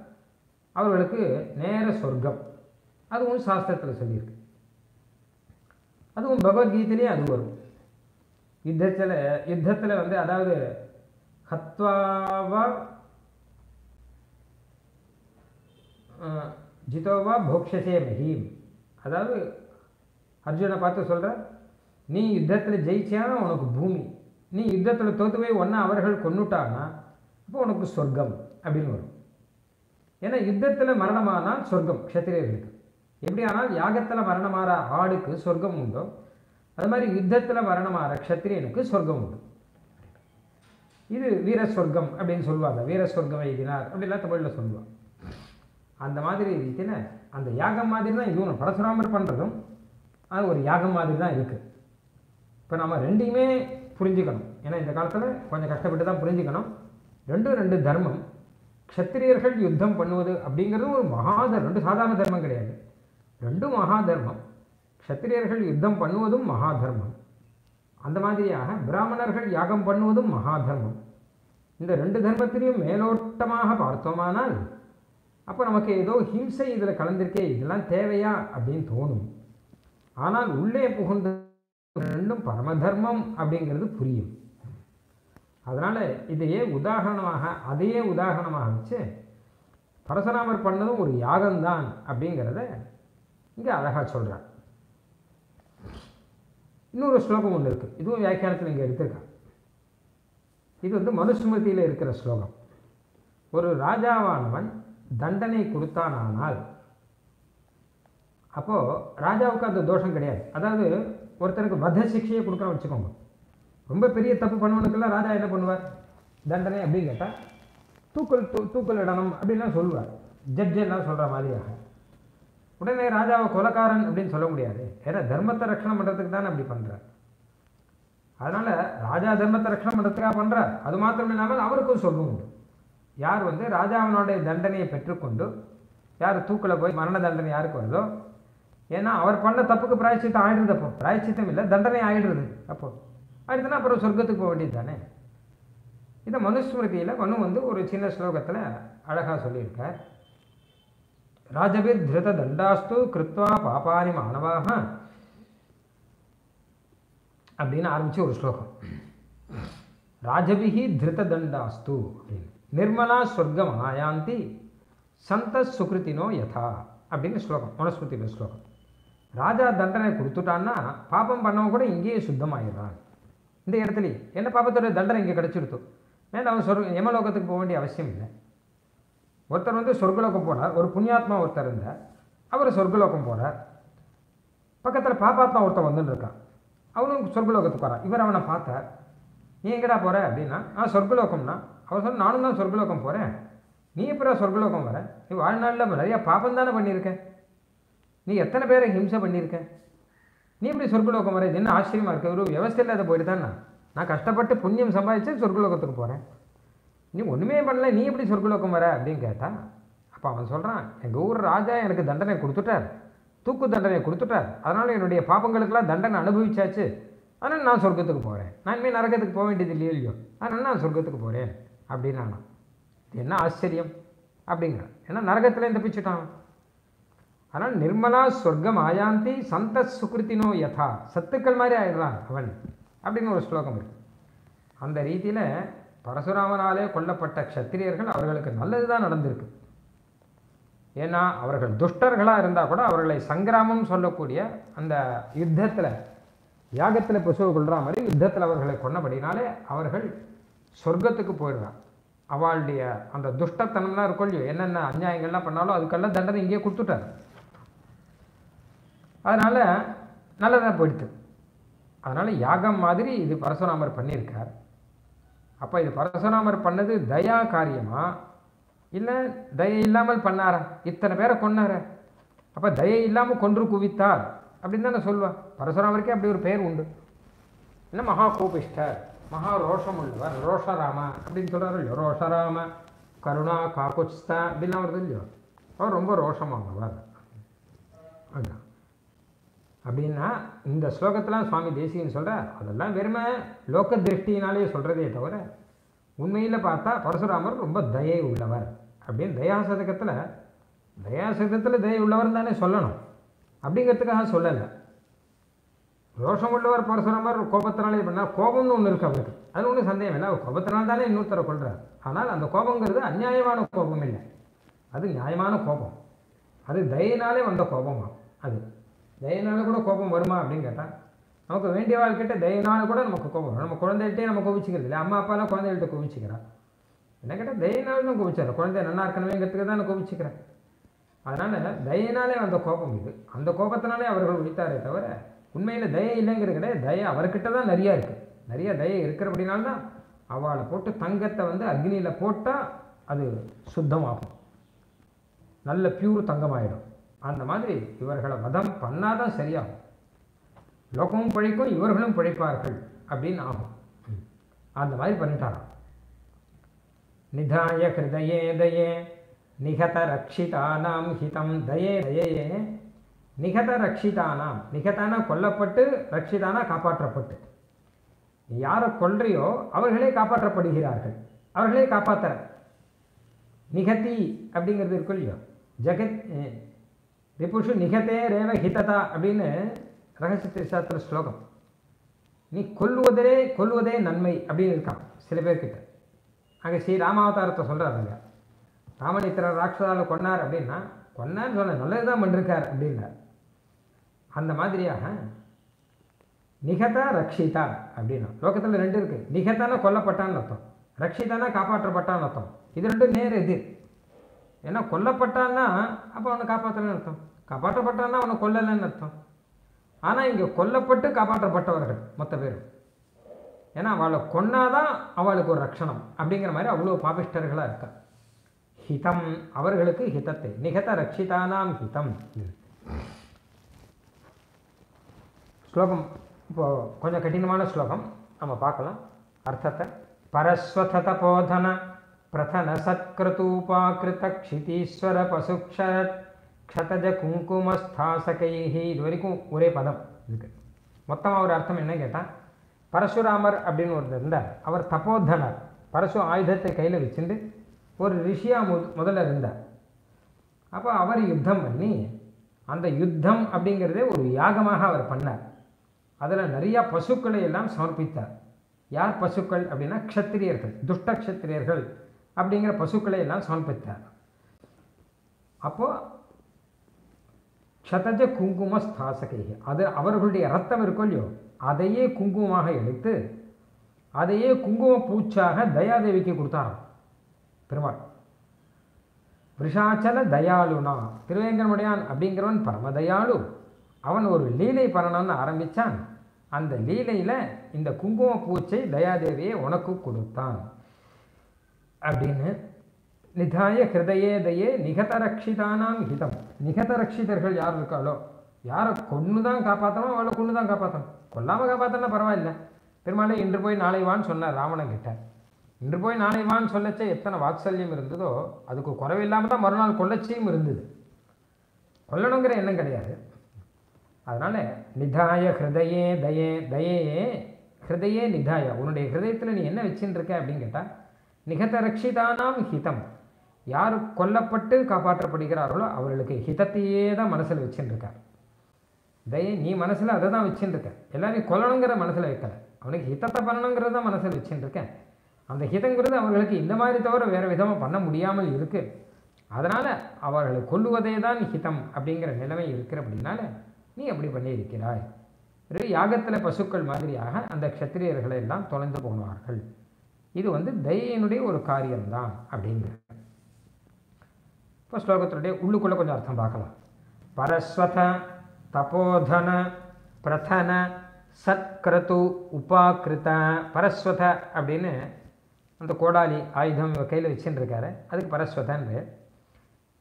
அவர்களுக்கு நேர சொர்க்கம். அதுவும் சாஸ்திரத்தில் சொல்லியிருக்கு. அதுவும் பகவத்கீதையிலே அது வரும். யுத்தத்தில் யுத்தத்தில் வந்து அதாவது ஹத்வாவா ஜிதோவா போக்ஷசே மஹீம். அதாவது அர்ஜுனை பார்த்து சொல்கிற நீ யுத்தத்தில் ஜெயிச்சியானா உனக்கு பூமி. நீ யுத்தத்தில் தோற்று போய் ஒன்றா அவர்கள் கொண்டுட்டான்னா அப்போ உனக்கு சொர்க்கம் அப்படின்னு வரும். ஏன்னா யுத்தத்தில் மரணமானால் சொர்க்கம் க்ஷத்திரியர்களுக்கு. எப்படி ஆனால் யாகத்தில் மரணமாற ஆடுக்கு சொர்க்கம் உண்டோ அது மாதிரி யுத்தத்தில் மரணமாற க்ஷத்திரியனுக்கு சொர்க்கம் உண்டு. இது வீர சொர்க்கம் அப்படின்னு சொல்லுவாங்க. வீர சொர்க்கம் எழுதினார். அப்படிலாம் தமிழில் சொல்லுவாங்க. அந்த மாதிரி ரீதியில் அந்த யாகம் மாதிரி தான் இதுவும் பரசுராமர் பண்ணுறதும் அது ஒரு யாகம் மாதிரி தான் இருக்குது இப்போ நம்ம ரெண்டையுமே புரிஞ்சுக்கணும். ஏன்னா இந்த காலத்தில் கொஞ்சம் கஷ்டப்பட்டு தான் புரிஞ்சுக்கணும். ரெண்டும் ரெண்டு தர்மம். க்ஷத்திரியர்கள் யுத்தம் பண்ணுவது அப்படிங்கிறதும் ஒரு மகாதர் ரெண்டு சாதாரண தர்மம் கிடையாது. ரெண்டும் மகா தர்மம். க்ஷத்திரியர்கள் யுத்தம் பண்ணுவதும் மகா தர்மம். அந்த மாதிரியாக பிராமணர்கள் யாகம் பண்ணுவதும் மகா தர்மம். இந்த ரெண்டு தர்மத்திலையும் மேலோட்டமாக பார்த்தோமானால் அப்போ நமக்கு ஏதோ ஹிம்சை இதில் கலந்திருக்கே இதெல்லாம் தேவையா அப்படின்னு தோணும். ஆனால் உள்ளே புகுந்த ரெண்டும் பரமதர்மம் அப்படிங்கிறது புரியும். அதனால் இதையே உதாரணமாக அதையே உதாரணமாக வச்சு பரசுராமர் பண்ணதும் ஒரு யாகம்தான் அப்படிங்கிறத இங்கே அழகாக சொல்கிறார் இன்னொரு ஸ்லோகம் ஒன்று இருக்குது இதுவும் வியாக்கியானத்தில் இங்கே எடுத்திருக்கான் இது வந்து மனுஸ்மிருதியில் இருக்கிற ஸ்லோகம். ஒரு ராஜாவானவன் தண்டனை கொடுத்தானானால் அப்போது ராஜாவுக்கு அந்த தோஷம் கிடையாது. அதாவது ஒருத்தருக்கு வத சிக்ஷையை கொடுக்குறோம் வச்சுக்கோங்க. ரொம்ப பெரிய தப்பு பண்ணுவனுக்கெல்லாம் ராஜா என்ன பண்ணுவார்? தண்டனை அப்படின்னு கேட்டால் தூக்கல் தூ தூக்கல் இடணும் அப்படின்லாம் சொல்லுவார். ஜட்ஜ் எல்லாம் சொல்கிற மாதிரியாக. உடனே ராஜாவை கொலக்காரன் அப்படின்னு சொல்ல முடியாது. ஏன்னா தர்மத்தை ரட்சணம் பண்ணுறதுக்கு தானே அப்படி பண்ணுறார் அதனால் ராஜா தர்மத்தை ரட்சணம் பண்ணுறதுக்காக பண்ணுறார் அது மாத்திரம் இல்லாமல் அவருக்கும் சொல்லும் உண்டு யார் வந்து ராஜாவினுடைய தண்டனையை பெற்றுக்கொண்டு யார் தூக்கில் போய் மரண தண்டனை யாருக்கு வருதோ? ஏன்னா அவர் பண்ண தப்புக்கு பிராய்ச்சித்தம் ஆயிடுறது அப்போ. பிராய்ச்சித்தம் இல்லை தண்டனை ஆயிடுறது அப்போ. ஆயிடுதுன்னா அப்புறம் சொர்க்கத்துக்கு போக வேண்டியது தானே இதை மனுஸ்மிருதியில் மனு வந்து ஒரு சின்ன ஸ்லோகத்தில் அழகாக சொல்லியிருக்கார். ராஜபிர் திருத தண்டாஸ்து கிருத்வா பாபானி மாணவாக அப்படின்னு ஆரம்பித்து ஒரு ஸ்லோகம். ராஜபிகி திருத தண்டாஸ்து அப்படின்னு. நிர்மலா சொர்க்கம் ஆயாந்தி சந்த சுகிருத்தினோ யதா அப்படின்னு ஸ்லோகம் மனுஸ்மிருதியில் ஸ்லோகம். ராஜா தண்டனை கொடுத்துட்டான்னா பாப்பம் பண்ணவன் கூட இங்கேயே சுத்தமாயிடுறான். இந்த இடத்துல என்ன பாப்பத்தோட தண்டனை இங்கே கிடச்சிருத்தோம் மேலே அவன் சொர்க்க யமலோகத்துக்கு போக வேண்டிய அவசியம் இல்லை. ஒருத்தர் வந்து சொர்க்கலோகம் போனார் ஒரு புண்ணியாத்மா ஒருத்தர் இருந்தார் அவர் சொர்க்கலோகம் போகிறார் பக்கத்தில் பாப்பாத்மா ஒருத்தன் வந்துன்னு இருக்கான். அவனும் சொர்க்கலோகத்துக்கு வரான். இவர் அவனை பார்த்தார். நீ எங்கடா போகிற அப்படின்னா ஆ சொர்க்கலோகம்னா அவன் சொன்ன நானும் தான் சொர்க்கலோகம் போகிறேன் நீ எப்படா சொர்க்கலோகம் வர? நீ வாழ்நாளில் நிறையா பாப்பம் தானே பண்ணியிருக்க? நீ எத்தனை பேரை ஹிம்சை பண்ணியிருக்க? நீ எப்படி சொர்க்கலோகம் வர? இது என்ன ஆச்சரியமாக இருக்கு? ஒரு வியவஸ்தை இல்லாத போயிட்டு தான் நான் நான் கஷ்டப்பட்டு புண்ணியம் சம்பாதிச்சு சொர்க்கலோகத்துக்கு போகிறேன் நீ ஒன்றுமே பண்ணல நீ எப்படி சொர்க்கலோகம் வர? அப்படின்னு கேட்டா அப்போ அவன் சொல்கிறான் எங்கள் ஊர் ராஜா எனக்கு தண்டனை கொடுத்துட்டார். தூக்கு தண்டனை கொடுத்துட்டார். அதனால் என்னுடைய பாப்பங்களுக்கெல்லாம் தண்டனை அனுபவிச்சாச்சு. அதனால் நான் சொர்க்கத்துக்கு போகிறேன் நான் இனிமேல் நரகத்துக்கு போக வேண்டியது இல்லையோ இல்லையோ? அதனால் நான் சொர்க்கத்துக்கு போகிறேன் அப்படின்னு இது என்ன ஆச்சரியம்? அப்படிங்கிறான் ஏன்னா நரகத்தில் தப்பிச்சுட்டான் ஆனால் நிர்மலா சொர்க்கம் ஆயாந்தி சந்த சுகிருத்தினோ யதா சத்துக்கள் மாதிரி ஆயிடுறான் அவன் அப்படின்னு ஒரு ஸ்லோகம் இருக்கு. அந்த ரீதியில் பரசுராமனாலே கொல்லப்பட்ட க்ஷத்திரியர்கள் அவர்களுக்கு நல்லது தான் நடந்திருக்கு. ஏன்னா அவர்கள் துஷ்டர்களாக இருந்தால் கூட அவர்களை சங்கிராமம் சொல்லக்கூடிய அந்த யுத்தத்தில் யாகத்தில் பசுவை கொள்கிற மாதிரி யுத்தத்தில் அவர்களை கொன்னபடினாலே அவர்கள் சொர்க்கத்துக்கு போயிடுறான் அவளுடைய அந்த துஷ்டத்தனம்லாம் இருக்கும் இல்லையோ என்னென்ன அநியாயங்கள்லாம் பண்ணாலும் அதுக்கெல்லாம் தண்டனை இங்கேயே கொடுத்துட்டார். அதனால் நல்லதாக போயிடுது. அதனால் யாகம் மாதிரி இது பரசுராமர் பண்ணியிருக்கார். அப்போ இது பரசுராமர் பண்ணது தயா காரியமா? இல்லை தயை இல்லாமல் பண்ணாரா? இத்தனை பேரை கொன்னார. அப்போ தயை இல்லாமல் கொன்று குவித்தார் அப்படின்னு தானே சொல்லுவேன் பரசுராமருக்கே அப்படி ஒரு பெயர் உண்டு. என்ன மகா கோபிஷ்டர்? மகா ரோஷம் உள்ளவர் ரோஷராம அப்படின்னு சொல்கிறாரு இல்லையோ ரோஷராம கருணா காக்குஸ்தா அப்படின்லாம் வருது இல்லையோ அவர் ரொம்ப ரோஷமானவர். அதுதான் அப்படின்னா இந்த ஸ்லோகத்தெலாம் சுவாமி தேசியன்னு சொல்கிறார் அதெல்லாம் வெறுமை லோக திருஷ்டினாலே சொல்கிறதே தவிர உண்மையில் பார்த்தா பரசுராமர் ரொம்ப தயை உள்ளவர். அப்படின்னு தயாசதகத்தில் தயாசதகத்தில் தயை உள்ளவர் தானே சொல்லணும். அப்படிங்கிறதுக்காக சொல்லலை. ரோஷம் உள்ளவர் பரசுராமர் கோபத்தினாலே பண்ணால் கோபம்னு ஒன்று இருக்குது அவருக்கு. அது ஒன்றும் சந்தேகம் இல்லை. அவர் கோபத்தினால தானே இன்னொருத்தரை கொள்கிறார் ஆனால் அந்த கோபங்கிறது அநியாயமான கோபம் இல்லை. அது நியாயமான கோபம். அது தயினாலே வந்த கோபமாக அது தயினால கூட கோபம் வருமா அப்படின்னு கேட்டால் நமக்கு வேண்டிய வாழ்க்கிட்ட தயினால கூட நமக்கு கோபம் வரும். நம்ம குழந்தைகிட்டே நம்ம கோவிச்சிக்கிறது இல்லை. அம்மா அப்பாலாம் குழந்தைகிட்ட கோபிச்சிக்கிறா என்ன கேட்டால் தயனால தான் கோபிச்சார். குழந்தை நல்லா இருக்கணுமேங்கிறதுக்கு தான் நான் கோபிச்சிக்கிறேன் அதனால் தயினாலே வந்த கோபம் இது. அந்த கோபத்தினாலே அவர்கள் உழைத்தாரே தவிர உண்மையில் தயை இல்லைங்கிறது கிடையாது. தயை அவர்கிட்ட தான் நிறையா இருக்குது நிறைய தயை இருக்கிறபடினால்தான் அவளை போட்டு தங்கத்தை வந்து அக்னியில் போட்டால் அது சுத்தமாகும். நல்ல பியூர் தங்கமாயிடும். அந்த மாதிரி இவர்களை வதம் பண்ணாதான் சரியாகும். லோகமும் பிழைக்கும் இவர்களும் பிழைப்பார்கள் அப்படின்னு ஆகும். அந்த மாதிரி பண்ணிட்டாராம். நிதாய ஹிருதயே தயே நிகத ரக்ஷிதானாம் ஹிதம் தயே தயே நிகத ரக்ஷிதானாம். நிகதானா கொல்லப்பட்டு ரக்ஷிதானா காப்பாற்றப்பட்டு. நீ யாரை கொல்றியோ அவர்களே காப்பாற்றப்படுகிறார்கள். அவர்களே காப்பாத்துற. நிகதி அப்படிங்கிறது இருக்கும் இல்லையோ ஜெகத் ரிபுஷு நிகதே ரேவ ஹிததா அப்படின்னு ரகசிய சாஸ்திர ஸ்லோகம். நீ கொல்லுவதே கொல்லுவதே நன்மை அப்படின்னு இருக்கான் சில பேர்கிட்ட. அங்கே ஸ்ரீ ராமாவதாரத்தை சொல்கிறாருங்க ராமன் இத்தனை ராட்சதாவில் கொன்னார் அப்படின்னா கொன்னார்னு சொன்ன நல்லது தான் பண்ணிருக்கார் அப்படின்னார். அந்த மாதிரியாக நிகதா ரக்ஷிதா அப்படின்னா லோகத்தில் ரெண்டு இருக்குது நிகதான கொல்லப்பட்டான்னு அர்த்தம். ரக்ஷிதானா காப்பாற்றப்பட்டான்னு அர்த்தம். இது ரெண்டும் நேர் எதிர். ஏன்னா கொல்லப்பட்டான்னா அப்போ அவனை காப்பாற்றலன்னு அர்த்தம். காப்பாற்றப்பட்டான்னா அவனை கொல்லலைன்னு அர்த்தம். ஆனால் இங்கே கொல்லப்பட்டு காப்பாற்றப்பட்டவர்கள் மொத்த பேரும். ஏன்னா அவளை கொன்னாதான் அவளுக்கு ஒரு ரக்ஷணம் அப்படிங்கிற மாதிரி அவ்வளோ பாபிஷ்டர்களாக இருக்கா. ஹிதம் அவர்களுக்கு ஹிதத்தை. நிகத ரக்ஷிதானாம் ஹிதம். ஸ்லோகம் இப்போது கொஞ்சம் கடினமான ஸ்லோகம். நம்ம பார்க்கலாம். அர்த்தத்தை. பரஸ்வதபோதன பிரதன சத்கிருதூபாக்கிருத க்ஷிதீஸ்வர பசுக்ஷரத் க்ஷதஜ குங்குமஸ்தாசகைஹி இது வரைக்கும் ஒரே பதம் இருக்குது மொத்தமாக ஒரு அர்த்தம் என்ன கேட்டால் பரசுராமர் அப்படின்னு ஒருத்தர் இருந்தார். அவர் தபோதனர். பரசு ஆயுதத்தை கையில் வச்சுட்டு ஒரு ரிஷியா மு முதல்ல இருந்தார். அப்போ அவர் யுத்தம் பண்ணி அந்த யுத்தம் அப்படிங்கிறதே ஒரு யாகமாக அவர் பண்ணார். அதில் நிறையா பசுக்களை எல்லாம் சமர்ப்பித்தார். யார் பசுக்கள் அப்படின்னா க்ஷத்திரியர்கள் துஷ்ட க்ஷத்திரியர்கள் அப்படிங்கிற பசுக்களை எல்லாம் சமர்ப்பித்தார். அப்போ க்ஷதஜ குங்கும ஸ்தாசகை அது அவர்களுடைய ரத்தம் இருக்கும் இல்லையோ அதையே குங்குமமாக எடுத்து அதையே குங்கும பூச்சாக தயாதேவிக்கு கொடுத்தாராம். பெருமாள் விஷாச்சல தயாளுனா திருவேங்கடமுடையான் அப்படிங்கிறவன் பரமதயாளு அவன் ஒரு லீலை பண்ணணும்னு ஆரம்பித்தான் அந்த லீலையில் இந்த குங்கும பூச்சை தயாதேவியை உனக்கு கொடுத்தான். அப்படின்னு நிதாய ஹிருதயேதையே நிகதரக்ஷிதானாம் ஹிதம். நிகதரக்ஷிதர்கள் யார் இருக்காளோ யாரை கொன்று தான் காப்பாற்றணும் அவளை கொண்டு தான் காப்பாற்றணும் கொல்லாமல் காப்பாற்றினா பரவாயில்ல. பெருமாளே இன்று போய் நாளை வான்னு சொன்னார் ராவணன் கிட்ட. இன்று போய் நாளை வான்னு சொல்லச்சே எத்தனை வாத்சல்யம் இருந்ததோ அதுக்கு குறைவில்லாமல் தான் மறுநாள் கொல்லச்சியும் இருந்தது. கொல்லணுங்கிற எண்ணம் கிடையாது. அதனால் நிதாய ஹிருதயே தயே தயே ஹிருதயே நிதாய. உன்னுடைய ஹிருதயத்தில் நீ என்ன வச்சுட்டு இருக்க அப்படின்னு கேட்டால் நிகத ரக்ஷிதானாம் ஹிதம். யார் கொல்லப்பட்டு காப்பாற்றப்படுகிறார்களோ அவர்களுக்கு ஹிதத்தையே தான் மனசில் வச்சுருக்கார் இருக்கார் தயே நீ மனசில் அதை தான் வச்சுருக்க எல்லாரையும் கொல்லணுங்கிற மனசில் வைக்கல. அவனுக்கு ஹிதத்தை பண்ணணுங்கிறது தான் மனசில் வச்சுருக்கேன் அந்த ஹிதங்கிறது அவர்களுக்கு இந்த மாதிரி தவிர வேறு விதமாக பண்ண முடியாமல் இருக்குது அதனால் அவர்களை கொல்லுவதே தான் ஹிதம் அப்படிங்கிற நிலைமை இருக்கிற அப்படின்னால நீ அப்படி பண்ணியிருக்கிறாய். ஒரு யாகத்தில் பசுக்கள் மாதிரியாக அந்த க்ஷத்திரியர்களை எல்லாம் தொலைந்து போனார்கள். இது வந்து தயையினுடைய ஒரு காரியம்தான் அப்படிங்கிற இப்போ ஸ்லோகத்தினுடைய உள்ளுக்குள்ளே கொஞ்சம் அர்த்தம் பார்க்கலாம். பரஸ்வத தபோதன பிரதன சத்கிரது உபாக்கிருத பரஸ்வத அப்படின்னு அந்த கோடாலி ஆயுதம் இவர் கையில் வச்சுருக்காரு இருக்காரு அதுக்கு பரஸ்வதன் தப்போதனர்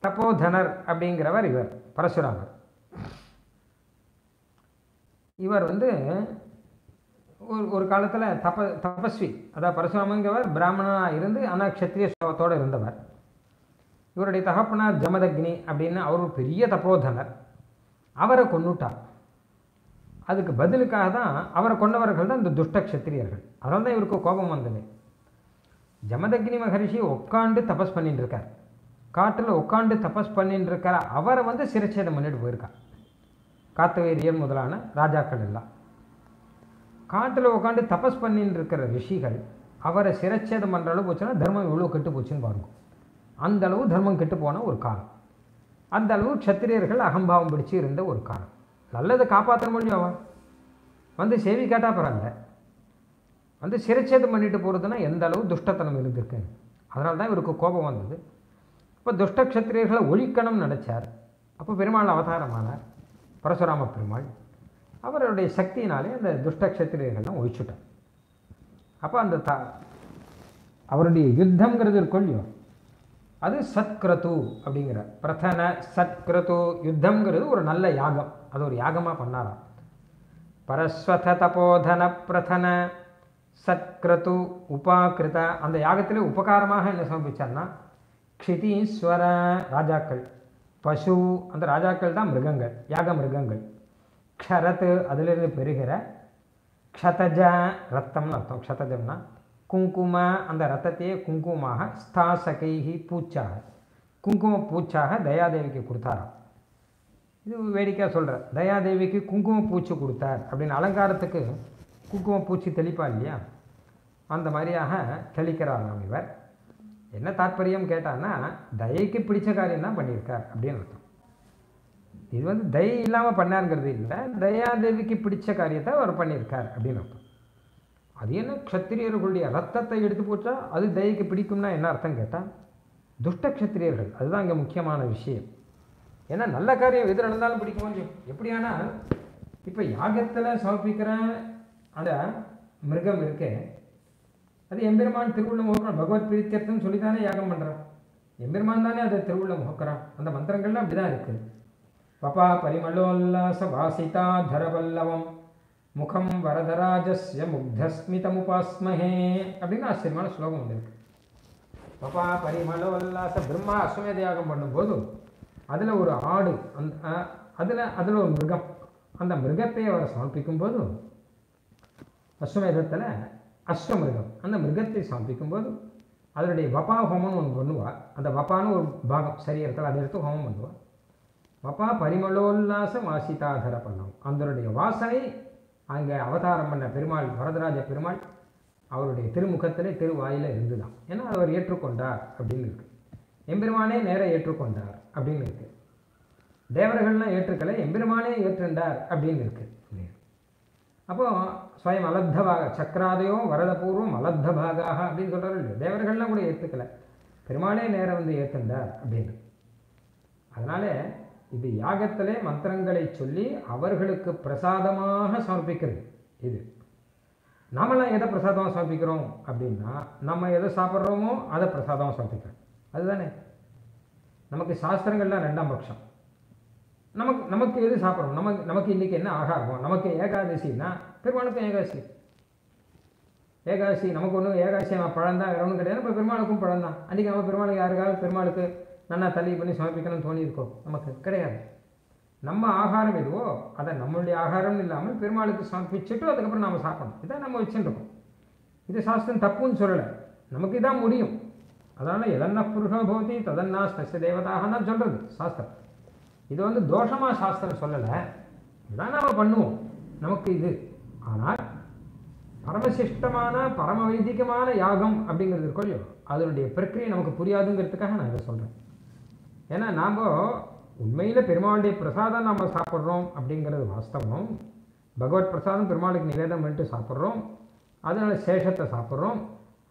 தபோதனர் அப்படிங்கிறவர் இவர் பரசுராமர். இவர் வந்து ஒரு ஒரு காலத்தில் தப தபஸ்வி அதாவது பரசுராமங்கிறவர் பிராமணனாக இருந்து ஆனால் க்ஷத்ரிய சுபாவத்தோடு இருந்தவர். இவருடைய தகப்பனார் ஜமதக்னி அப்படின்னு அவர் ஒரு பெரிய தபோதனர் அவரை கொண்டுட்டார் அதுக்கு பதிலுக்காக தான் அவரை கொண்டவர்கள் தான் இந்த துஷ்ட க்ஷத்திரியர்கள் அதனால தான் இவருக்கு கோபம் வந்தது. ஜமதக்னி மகரிஷி உட்காந்து தபஸ் பண்ணிட்டு இருக்கார். காட்டில் உட்காந்து தபஸ் பண்ணிட்டு இருக்கிற அவரை வந்து சிரச்சேதம் பண்ணிட்டு போயிருக்கார் காத்தவேரியர் முதலான ராஜாக்கள் எல்லாம். காட்டில் உட்காந்து தபஸ் பண்ணின்னு இருக்கிற ரிஷிகள் அவரை சிரச்சேதம் பண்ணுற அளவு போச்சுன்னா தர்மம் எவ்வளோ கெட்டு போச்சுன்னு பாருங்க. அந்த அளவு தர்மம் கெட்டு போன ஒரு காலம். அந்த அளவு க்ஷத்திரியர்கள் அகம்பாவம் பிடிச்சி இருந்த ஒரு காலம். நல்லதை காப்பாற்ற முடியும்? அவன் வந்து சேவி கேட்டால் பரவாயில்ல. வந்து சிரச்சேதம் பண்ணிட்டு போகிறதுனா எந்த அளவு துஷ்டத்தனம் இருந்திருக்கு? அதனால தான் இவருக்கு கோபம் வந்தது. இப்போ துஷ்ட க்ஷத்திரியர்களை ஒழிக்கணும்னு நினச்சார். அப்போ பெருமாள் அவதாரமானார். பரசுராம பெருமாள் அவருடைய சக்தியினாலே அந்த துஷ்ட க்ஷத்திரியர்கள்லாம் ஒழிச்சுட்டார் அப்போ அந்த த அவருடைய யுத்தங்கிறது இருக்கும் அது சத்கிரது அப்படிங்கிற பிரதன சத்கிரது யுத்தங்கிறது ஒரு நல்ல யாகம். அது ஒரு யாகமாக பண்ணாராம். பரஸ்வத தபோதன பிரதன சத்கிரது உபாக்கிருத அந்த யாகத்திலே உபகாரமாக என்ன சமர்ப்பிச்சார்னா க்ஷிதீஸ்வர ராஜாக்கள். பசு அந்த ராஜாக்கள் தான் மிருகங்கள் யாக மிருகங்கள். க்ஷரத்து அதிலிருந்து பெறுகிற க்ஷதஜ ரத்தம்னு அர்த்தம். க்ஷதஜம்னா குங்கும அந்த ரத்தத்தையே குங்குமமாக ஸ்தாசகைஹி பூச்சாக. குங்கும பூச்சாக தயாதேவிக்கு கொடுத்தாராம். இது வேடிக்கையாக சொல்கிற தயாதேவிக்கு குங்கும பூச்சி கொடுத்தார் அப்படின்னு அலங்காரத்துக்கு குங்கும பூச்சி தெளிப்பா இல்லையா? அந்த மாதிரியாக தெளிக்கிறாராம் இவர். என்ன தாற்பயம் கேட்டான்னா தயைக்கு பிடிச்ச காரியம் தான் பண்ணியிருக்கார் அப்படின்னு அர்த்தம். இது வந்து தயை இல்லாமல் பண்ணாருங்கிறது இல்லை தயாதேவிக்கு பிடிச்ச காரியத்தை அவர் பண்ணியிருக்கார் அப்படின்னு அர்த்தம். அது என்ன? க்ஷத்திரியர்களுடைய ரத்தத்தை எடுத்து போச்சா அது தயைக்கு பிடிக்கும்னா என்ன அர்த்தம் கேட்டால் துஷ்ட க்ஷத்திரியர்கள் அதுதான் இங்கே முக்கியமான விஷயம். ஏன்னா நல்ல காரியம் எது நடந்தாலும் பிடிக்குமோ இல்லையோ எப்படியானால் இப்போ யாகத்தில் சமர்ப்பிக்கிற அந்த மிருகம் இருக்கேன் அது எம்பெருமான் திருவுள்ள முகக்கிறான் பகவத் பிரீத்தியர்த்தம் சொல்லி தானே யாகம் பண்ணுறான் எம்பெருமான் தானே அதை திருவுள்ள முகக்கிறான். அந்த மந்திரங்கள்லாம் அப்படி தான் இருக்குது பபா பரிமளோல்லாச வாசிதா தரவல்லவம். முகம் வரதராஜஸ்ய முக்தஸ்மிதமுபாஸ்மஹே அப்படின்னு ஆச்சரியமான ஸ்லோகம் வந்திருக்கு பபா பரிமளோல்லாச பிரம்மா அஸ்வமேத யாகம் பண்ணும்போது அதில் ஒரு ஆடு அந்த அதில் அதில் ஒரு மிருகம். அந்த மிருகத்தை அவரை சமர்ப்பிக்கும் போது அஸ்வமேதத்தில் அஷ்டமிருகம். அந்த மிருகத்தை சமர்ப்பிக்கும்போது அதனுடைய வப்பா ஹோமம்னு ஒன்று பண்ணுவாள் அந்த வப்பான்னு ஒரு பாகம் சரீரத்தில் அதை எடுத்து ஹோமம் பண்ணுவாள் வப்பா பரிமளோல்லாச வாசிதாதர பண்ணம் அதனுடைய வாசனை அங்கே அவதாரம் பண்ண பெருமாள் வரதராஜ பெருமாள் அவருடைய திருமுகத்திலே திருவாயில் இருந்துதான். ஏன்னா அவர் ஏற்றுக்கொண்டார் அப்படின்னு இருக்கு. எம்பெருமானே நேர ஏற்றுக்கொண்டார் அப்படின்னு இருக்கு. தேவர்கள்லாம் ஏற்றுக்கலை எம்பெருமானே ஏற்றுண்டார் அப்படின்னு இருக்கு. அப்போ ஸ்வயம் அலத்தபாக சக்கராதயம் வரதபூர்வம் அலத்த பாகாக அப்படின்னு சொல்கிறாரு இல்லையா? தேவர்கள்லாம் கூட ஏற்றுக்கலை பெருமாளே நேரம் வந்து ஏற்றுண்டார் அப்படின்னு. அதனால இது யாகத்திலே மந்திரங்களை சொல்லி அவர்களுக்கு பிரசாதமாக சமர்ப்பிக்கிறது இது. நாமெல்லாம் எதை பிரசாதமாக சமர்ப்பிக்கிறோம் அப்படின்னா நம்ம எதை சாப்பிட்றோமோ அதை பிரசாதமாக சமர்ப்பிக்கிறோம். அதுதானே? நமக்கு சாஸ்திரங்கள்லாம் ரெண்டாம் பட்சம் நமக்கு நமக்கு எது சாப்பிட்றோம் நமக்கு நமக்கு இன்றைக்கி என்ன ஆகாரமோ நமக்கு ஏகாதசின்னா பெருமாளுக்கும் ஏகாதசி. ஏகாதசி நமக்கு ஒன்றும் ஏகாதசி நம்ம பழம் தான் வேற ஒன்றும் கிடையாது. இப்போ பெருமாளுக்கும் பழம் தான். அன்றைக்கி நம்ம பெருமாளுக்கு யாருக்காவது பெருமாளுக்கு நல்லா தள்ளி பண்ணி சமர்ப்பிக்கணும்னு தோணியிருக்கோம் நமக்கு கிடையாது. நம்ம ஆகாரம் எதுவோ அதை நம்மளுடைய ஆகாரம்னு இல்லாமல் பெருமாளுக்கு சமர்ப்பிச்சுட்டு அதுக்கப்புறம் நம்ம சாப்பிடணும். இதான் நம்ம வச்சுருக்கோம். இது சாஸ்திரம் தப்புன்னு சொல்லலை. நமக்கு இதான் முடியும். அதனால் எதன்னா புருஷோ பவதி ததன்னா ஸ்பெஷ தேவதாக சொல்கிறது சாஸ்திரம். இது வந்து தோஷமாக சாஸ்திரம் சொல்லலை. இதுதான் நாம் பண்ணுவோம். நமக்கு இது. ஆனால் பரமசிஷ்டமான பரம வைதிகமான யாகம் அப்படிங்கிறது இருக்கோ இல்லையோ அதனுடைய பிரக்கிரியை நமக்கு புரியாதுங்கிறதுக்காக நான் இதை சொல்கிறேன் ஏன்னா நாம் உண்மையில் பெருமாளுடைய பிரசாதம் நாம் சாப்பிட்றோம் அப்படிங்கிறது வாஸ்தவம். பகவத் பிரசாதம் பெருமாளுக்கு நிவேதம் பண்ணிட்டு சாப்பிட்றோம். அதனால் சேஷத்தை சாப்பிட்றோம்.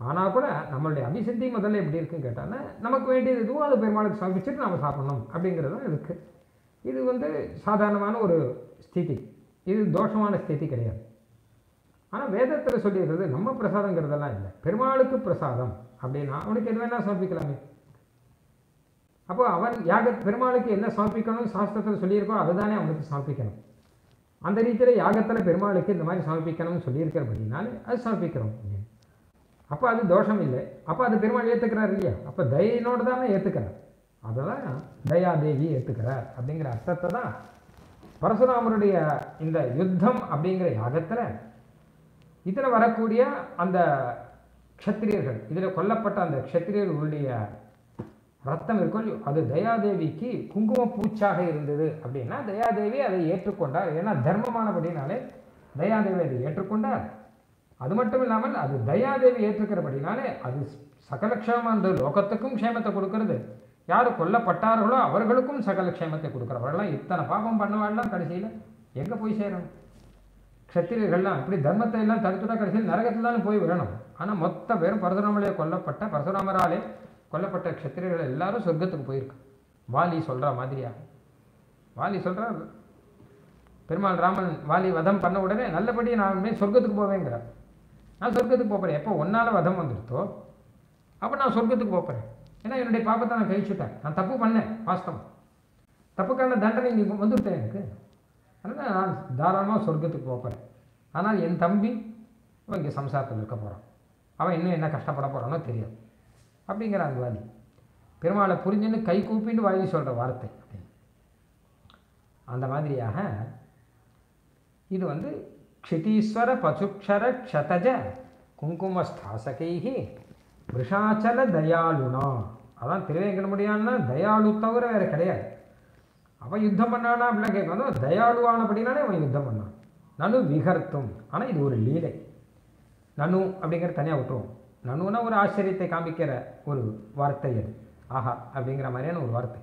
ஆனால் கூட நம்மளுடைய அபிசித்தி முதல்ல எப்படி இருக்குன்னு கேட்டால் நமக்கு வேண்டியது எதுவோ அது பெருமாளுக்கு சமைச்சிட்டு நம்ம சாப்பிட்ணும் அப்படிங்கிறது தான் இருக்குது இது வந்து சாதாரணமான ஒரு ஸ்திதி. இது தோஷமான ஸ்திதி கிடையாது. ஆனால் வேதத்தில் சொல்லிடுறது நம்ம பிரசாதங்கிறதெல்லாம் இல்லை. பெருமாளுக்கு பிரசாதம் அப்படின்னா அவனுக்கு எது வேணால் சமர்ப்பிக்கலாமே அப்போ அவன் யாக பெருமாளுக்கு என்ன சமர்ப்பிக்கணும்னு சாஸ்திரத்தில் சொல்லியிருக்கோ அதுதானே அவனுக்கு சமர்ப்பிக்கணும் அந்த ரீதியில் யாகத்தில் பெருமாளுக்கு இந்த மாதிரி சமர்ப்பிக்கணும்னு சொல்லியிருக்கிறபடினாலே அது சமர்ப்பிக்கிறோம் அப்போ அது தோஷம் இல்லை. அப்போ அது பெருமாள் ஏற்றுக்கிறார் இல்லையா? அப்போ தயினோடு தானே ஏற்றுக்கிறார் அதெல்லாம் தயாதேவி ஏற்றுக்கிறார் அப்படிங்கிற அர்த்தத்தை தான் பரசுராமருடைய இந்த யுத்தம் அப்படிங்கிற யாகத்தில் இதில் வரக்கூடிய அந்த க்ஷத்திரியர்கள் இதில் கொல்லப்பட்ட அந்த க்ஷத்திரியர்களுடைய ரத்தம் இருக்கும் அது தயாதேவிக்கு குங்கும பூச்சாக இருந்தது அப்படின்னா தயாதேவி அதை ஏற்றுக்கொண்டார். ஏன்னா தர்மமானபடினாலே தயாதேவி அதை ஏற்றுக்கொண்டார். அது மட்டும் இல்லாமல் அது தயாதேவி ஏற்றுக்கிறபடினாலே அது சகலக்ஷேமம் அந்த லோகத்துக்கும் க்ஷேமத்தை கொடுக்கறது. யார் கொல்லப்பட்டார்களோ அவர்களுக்கும் சகல க்ஷேமத்தை கொடுக்குறவர்கள்லாம் இத்தனை பாபம் பண்ணவாள்லாம் கடைசியில்? எங்கே போய் சேரணும்? க்ஷத்திரியர்கள்லாம் இப்படி தர்மத்தை எல்லாம் தடுத்துட்டா கடைசியில் நரகத்தில் தான் போய் விடணும் ஆனால் மொத்த பேரும் பரசுராமலே கொல்லப்பட்ட பரசுராமராலே கொல்லப்பட்ட க்ஷத்திரியர்கள் எல்லாரும் சொர்க்கத்துக்கு போயிருக்கு வாலி சொல்கிற மாதிரியா வாலி சொல்கிறார் பெருமாள் ராமன் வாலி வதம் பண்ண உடனே நல்லபடி நான் சொர்க்கத்துக்கு போவேங்கிறார். நான் சொர்க்கத்துக்கு போகிறேன் எப்போ ஒன்றால் வதம் வந்துடுத்தோ அப்போ நான் சொர்க்கத்துக்கு போகிறேன் ஏன்னா என்னுடைய பாப்பத்தை நான் கழிச்சுட்டேன். நான் தப்பு பண்ணேன் வாஸ்தவம். தப்புக்கான தண்டனை நீ வந்துவிட்டேன் எனக்கு. அதனால் நான் தாராளமாக சொர்க்கத்துக்கு போகிறேன் ஆனால் என் தம்பி அவன் இங்கே சம்சாரத்தில் இருக்க போகிறான் அவன் இன்னும் என்ன கஷ்டப்பட போகிறானோ தெரியாது. அப்படிங்கிற அந்த வாதி. பெருமாளை புரிஞ்சுன்னு கை கூப்பின்னு வாங்கி சொல்கிற வார்த்தை அப்படின்னு அந்த மாதிரியாக இது வந்து க்ஷிதீஸ்வர பசுக்ஷர க்ஷதஜ குங்குமஸ்தாசகைஹி விஷாச்சல தயாளுனா. அதான் திருவேங்கடமுடியான்னா தயாளு தவிர வேறு கிடையாது. அவன் யுத்தம் பண்ணானா அப்படிலாம் கேட்கணும் தயாளுவானபடினாலே அவன் யுத்தம் பண்ணான். நனு விகர்த்தும். ஆனால் இது ஒரு லீலை. நனு அப்படிங்கிற தனியாக விட்டுருவோம். நனுனா ஒரு ஆச்சரியத்தை காமிக்கிற ஒரு வார்த்தை அது. ஆஹா அப்படிங்கிற மாதிரியான ஒரு வார்த்தை.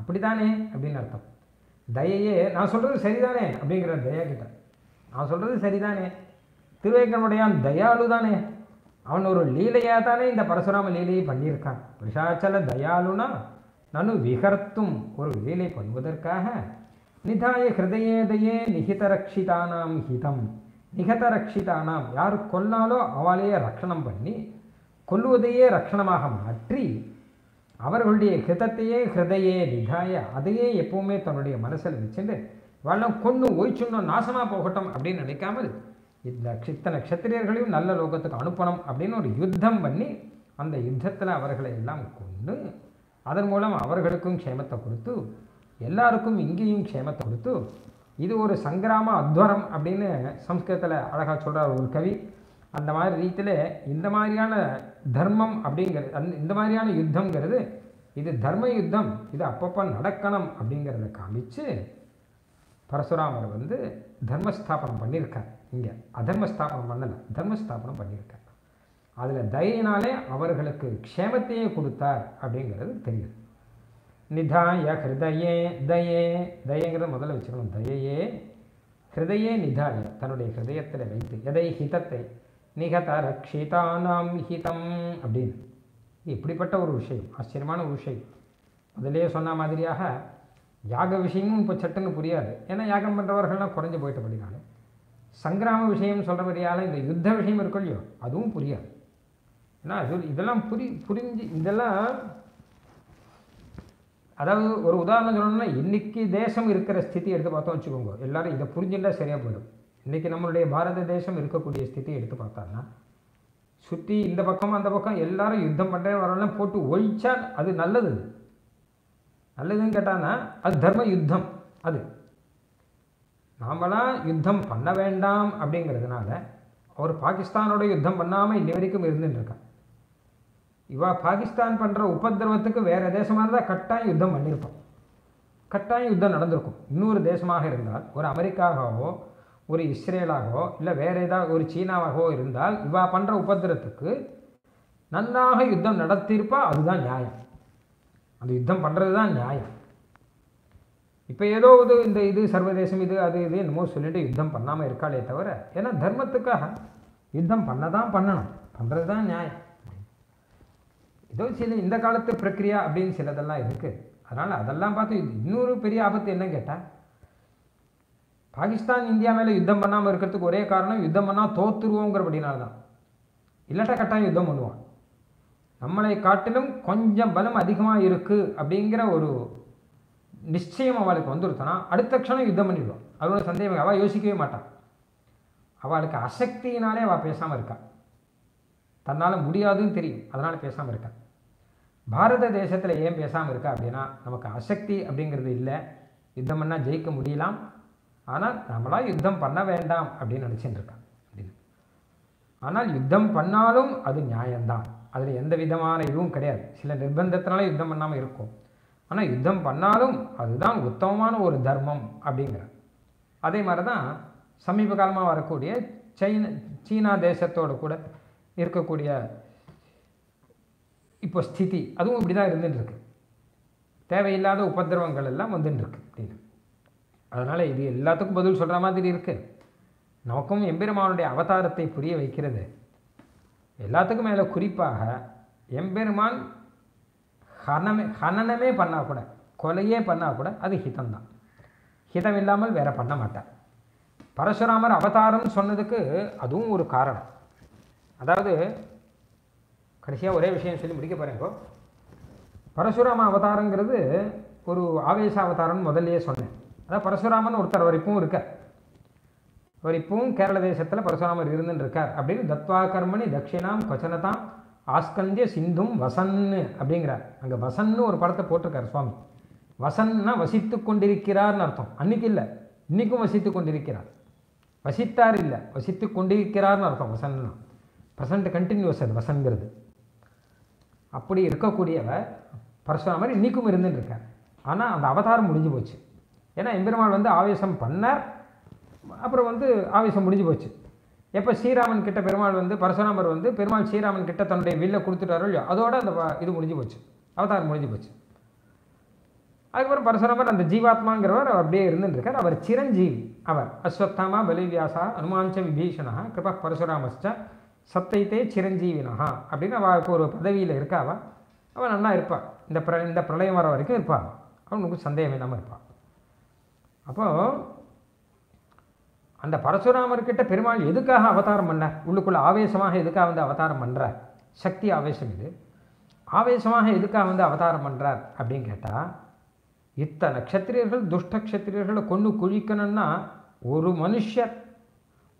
அப்படிதானே அப்படின்னு அர்த்தம். தயையே நான் சொல்கிறது சரிதானே அப்படிங்கிற தயா கிட்ட. நான் சொல்கிறது சரிதானே? திருவேங்கனுடைய தயாளு தானே அவன் ஒரு லீலையாக தானே இந்த பரசுராம லீலையை பண்ணியிருக்கான். விஷாச்சல தயாளுனா நனு விகர்த்தும் ஒரு லீலை பண்ணுவதற்காக நிதாய ஹிருதயேதையே நிகிதரக்ஷிதானாம் ஹிதம். நிகதரக்ஷிதானாம் யார் கொல்லாலோ அவளையே ரக்ஷணம் பண்ணி கொல்லுவதையே ரக்ஷணமாக மாற்றி அவர்களுடைய ஹிதத்தையே ஹிருதையே நிதாய அதையே எப்பவுமே தன்னுடைய மனசில் வச்சுட்டு வெள்ளம் கொன்று ஒய்ச்சுண்ணும் நாசமாக போகட்டும் அப்படின்னு நினைக்காமல் இந்த இத்தனை நட்சத்திரியர்களையும் நல்ல லோகத்துக்கு அனுப்பணும் அப்படின்னு ஒரு யுத்தம் பண்ணி அந்த யுத்தத்தில் அவர்களை எல்லாம் கொண்டு அதன் மூலம் அவர்களுக்கும் க்ஷேமத்தை கொடுத்து எல்லாருக்கும் இங்கேயும் க்ஷேமத்தை கொடுத்து இது ஒரு சங்கிராம அத்வரம் அப்படின்னு சம்ஸ்கிருதத்தில் அழகாக சொல்கிறார் ஒரு கவி. அந்த மாதிரி ரீதியில் இந்த மாதிரியான தர்மம் அப்படிங்கிறது அந் இந்த மாதிரியான யுத்தங்கிறது இது தர்ம யுத்தம் இது அப்பப்போ நடக்கணும் அப்படிங்கிறத காமிச்சு பரசுராமர் வந்து தர்மஸ்தாபனம் பண்ணியிருக்கார். இங்கே அதர்மஸ்தாபனம் பண்ணலை தர்மஸ்தாபனம் பண்ணியிருக்கார். அதில் தயினாலே அவர்களுக்கு க்ஷேமத்தையே கொடுத்தார் அப்படிங்கிறது தெரியுது. நிதாய ஹிருதயே தயே தயங்கிறத முதல்ல வச்சுக்கணும். தயையே ஹிருதயே நிதாய தன்னுடைய ஹிருதயத்தில் வைத்து எதை? ஹிதத்தை. நிகத ரக்ஷிதானாம் ஹிதம் அப்படின்னு. இப்படிப்பட்ட ஒரு விஷயம் ஆச்சரியமான ஒரு விஷயம். முதலே சொன்ன மாதிரியாக யாக விஷயமும் இப்போ சட்டுன்னு புரியாது. ஏன்னா யாகம் பண்ணுறவர்கள்லாம் குறைஞ்சு போயிட்டபடினால சங்கிராம விஷயம் சொல்கிறபடியால் இந்த யுத்த விஷயம் இருக்கும் இல்லையோ அதுவும் புரியாது. ஏன்னா அது இதெல்லாம் புரி புரிஞ்சு இதெல்லாம் அதாவது ஒரு உதாரணம் சொல்லணும்னா இன்றைக்கி தேசம் இருக்கிற ஸ்திதி எடுத்து பார்த்தோம் வச்சுக்கோங்க. எல்லாரும் இதை புரிஞ்சுட்டா சரியாக போயிடும். இன்றைக்கி நம்மளுடைய பாரத தேசம் இருக்கக்கூடிய ஸ்திதி எடுத்து பார்த்தான்னா சுற்றி இந்த பக்கம் அந்த பக்கம் எல்லாரும் யுத்தம் பண்ணுறேன் வரலாம் போட்டு ஒழிச்சா அது நல்லது. நல்லதுன்னு கேட்டான்னா அது தர்ம யுத்தம் அது. நாமளாம் யுத்தம் பண்ண வேண்டாம் அப்படிங்கிறதுனால அவர் பாகிஸ்தானோட யுத்தம் பண்ணாமல் இன்னி வரைக்கும் இருந்துட்டுருக்கான் இவா பாகிஸ்தான் பண்ணுற உபதிரவத்துக்கு வேறு தேசமாக இருந்தால் கட்டாயம் யுத்தம் பண்ணியிருப்பான் கட்டாயம் யுத்தம் நடந்திருக்கும். இன்னொரு தேசமாக இருந்தால் ஒரு அமெரிக்காவோ ஒரு இஸ்ரேலாகவோ இல்லை வேறு ஏதாவது ஒரு சீனாவாகவோ இருந்தால் இவா பண்ணுற உபதிரத்துக்கு நன்றாக யுத்தம் நடத்தியிருப்பா அதுதான் நியாயம். அந்த யுத்தம் பண்ணுறது தான் நியாயம். இப்போ ஏதோ இது இந்த இது சர்வதேசம் இது அது இது என்னமோ சொல்லிட்டு யுத்தம் பண்ணாமல் இருக்காளே தவிர ஏன்னா தர்மத்துக்காக யுத்தம் பண்ண தான் பண்ணணும். பண்ணுறது தான் நியாயம். ஏதோ சில இந்த காலத்து பிரக்ரியா அப்படின்னு சிலதெல்லாம் இருக்குது அதனால் அதெல்லாம் பார்த்து இன்னொரு பெரிய ஆபத்து என்ன கேட்டால் பாகிஸ்தான் இந்தியா மேலே யுத்தம் பண்ணாமல் இருக்கிறதுக்கு ஒரே காரணம் யுத்தம் பண்ணால் தோத்துருவோங்கிறபடினால தான் இல்லாட்டா கட்டாயம் யுத்தம் பண்ணுவான். நம்மளை காட்டிலும் கொஞ்சம் பலம் அதிகமாக இருக்குது அப்படிங்கிற ஒரு நிச்சயம் அவளுக்கு வந்துருத்தனா அடுத்த க்ஷணம் யுத்தம் பண்ணிடுவான். அவளோட சந்தேகம் அவள் யோசிக்கவே மாட்டான். அவளுக்கு அசக்தியினாலே அவள் பேசாமல் இருக்காள் தன்னால் முடியாதுன்னு தெரியும் அதனால் பேசாமல் இருக்காள் பாரத தேசத்தில் ஏன் பேசாமல் இருக்கா அப்படின்னா நமக்கு அசக்தி அப்படிங்கிறது இல்லை. யுத்தம் பண்ணால் ஜெயிக்க முடியலாம். ஆனால் நம்மளாம் யுத்தம் பண்ண வேண்டாம் அப்படின்னு நினச்சிட்டு இருக்கான் அப்படின்னு. ஆனால் யுத்தம் பண்ணாலும் அது நியாயம்தான். அதில் எந்த விதமான இதுவும் கிடையாது. சில நிர்பந்தத்தினால யுத்தம் பண்ணாமல் இருக்கும். ஆனால் யுத்தம் பண்ணாலும் அதுதான் உத்தமமான ஒரு தர்மம் அப்படிங்கிற. அதே மாதிரி தான் சமீப காலமாக வரக்கூடிய சைனா சீனா தேசத்தோடு கூட இருக்கக்கூடிய இப்போ ஸ்திதி அதுவும் இப்படி தான் இருந்துட்டுருக்கு. தேவையில்லாத உபதிரவங்கள் எல்லாம் வந்துட்டுருக்கு அப்படின்னு. அதனால் இது எல்லாத்துக்கும் பதில் சொல்கிற மாதிரி இருக்குது நமக்கும் எம்பெருமானுடைய அவதாரத்தை புரிய வைக்கிறது. எல்லாத்துக்கும் மேலே குறிப்பாக எம்பெருமான் ஹனமே ஹனனமே பண்ணால் கூட கொலையே பண்ணால் கூட அது ஹிதம்தான். ஹிதம் இல்லாமல் வேற பண்ண மாட்டார். பரசுராமர் அவதாரம் சொன்னதுக்கு அதுவும் ஒரு காரணம். அதாவது கடைசியாக ஒரே விஷயம் சொல்லி முடிக்க போகிறேன் இப்போ. பரசுராம அவதாரங்கிறது ஒரு ஆவேச அவதாரம்னு முதல்லையே சொன்னேன். அதான் பரசுராமன் ஒருத்தர் வரைக்கும் இருக்கார். அவர் இப்பவும் கேரள தேசத்தில் பரசுராமர் இருந்துன்னு இருக்கார் அப்படின்னு தத்வா கர்மணி தட்சிணாம் கொச்சனதாம் ஆஸ்கந்திய சிந்தும் வசன்னு அப்படிங்கிறார். அங்கே வசன்னு ஒரு படத்தை போட்டிருக்கார் சுவாமி. வசன்னா வசித்து கொண்டிருக்கிறார்னு அர்த்தம். அன்னைக்கு இல்லை. இன்றைக்கும் வசித்து கொண்டிருக்கிறார். வசித்தார் இல்லை. வசித்து கொண்டிருக்கிறார்னு அர்த்தம் வசன்னா. ப்ரெசண்ட் கண்டினியூஸ் அது வசன்கிறது. அப்படி இருக்கக்கூடியவர் பரசுராமர் இன்னைக்கும் இருந்துட்டு இருக்கார் ஆனால் அந்த அவதாரம் முடிஞ்சு போச்சு. ஏன்னா எம்பெருமாள் வந்து ஆவேசம் பண்ணார். அப்புறம் வந்து ஆவேசம் முடிஞ்சு போச்சு. எப்போ ஸ்ரீராமன் கிட்ட பெருமாள் வந்து பரசுராமர் வந்து பெருமாள் ஸ்ரீராமன் கிட்ட தன்னுடைய வில்ல கொடுத்துட்டாரோ இல்லையோ அதோட அந்த இது முடிஞ்சு போச்சு. அவதாரம் முடிஞ்சு போச்சு. அதுக்கப்புறம் பரசுராமர் அந்த ஜீவாத்மாங்கிறவர் அவர் அப்படியே இருந்துருக்கார் அவர் சிரஞ்சீவி அவர் அஸ்வத்தாமா பலிவியாசா அனுமாஞ்ச விபீஷணா கிருப பரசுராமஸ்ச சத்தைத்தே சிரஞ்சீவினஹா அப்படின்னு அவளுக்கு ஒரு பதவியில் இருக்காவா அவன் நல்லா இருப்பாள் இந்த பிர இந்த பிரளயம் வர வரைக்கும் இருப்பாள் அவனுக்கு சந்தேகம் இல்லாமல் இருப்பாள் அப்போது அந்த பரசுராமர்கிட்ட பெருமாள் எதுக்காக அவதாரம் பண்ணார் உள்ளுக்குள்ள ஆவேசமாக எதுக்காக வந்து அவதாரம் பண்ணுறார் சக்தி ஆவேசம் இது. ஆவேசமாக எதுக்காக வந்து அவதாரம் பண்ணுறார் அப்படின்னு கேட்டால் இத்தனை நட்சத்திரியர்கள் துஷ்ட க்ஷத்திரியர்களை கொண்டு குழிக்கணும்னா ஒரு மனுஷர்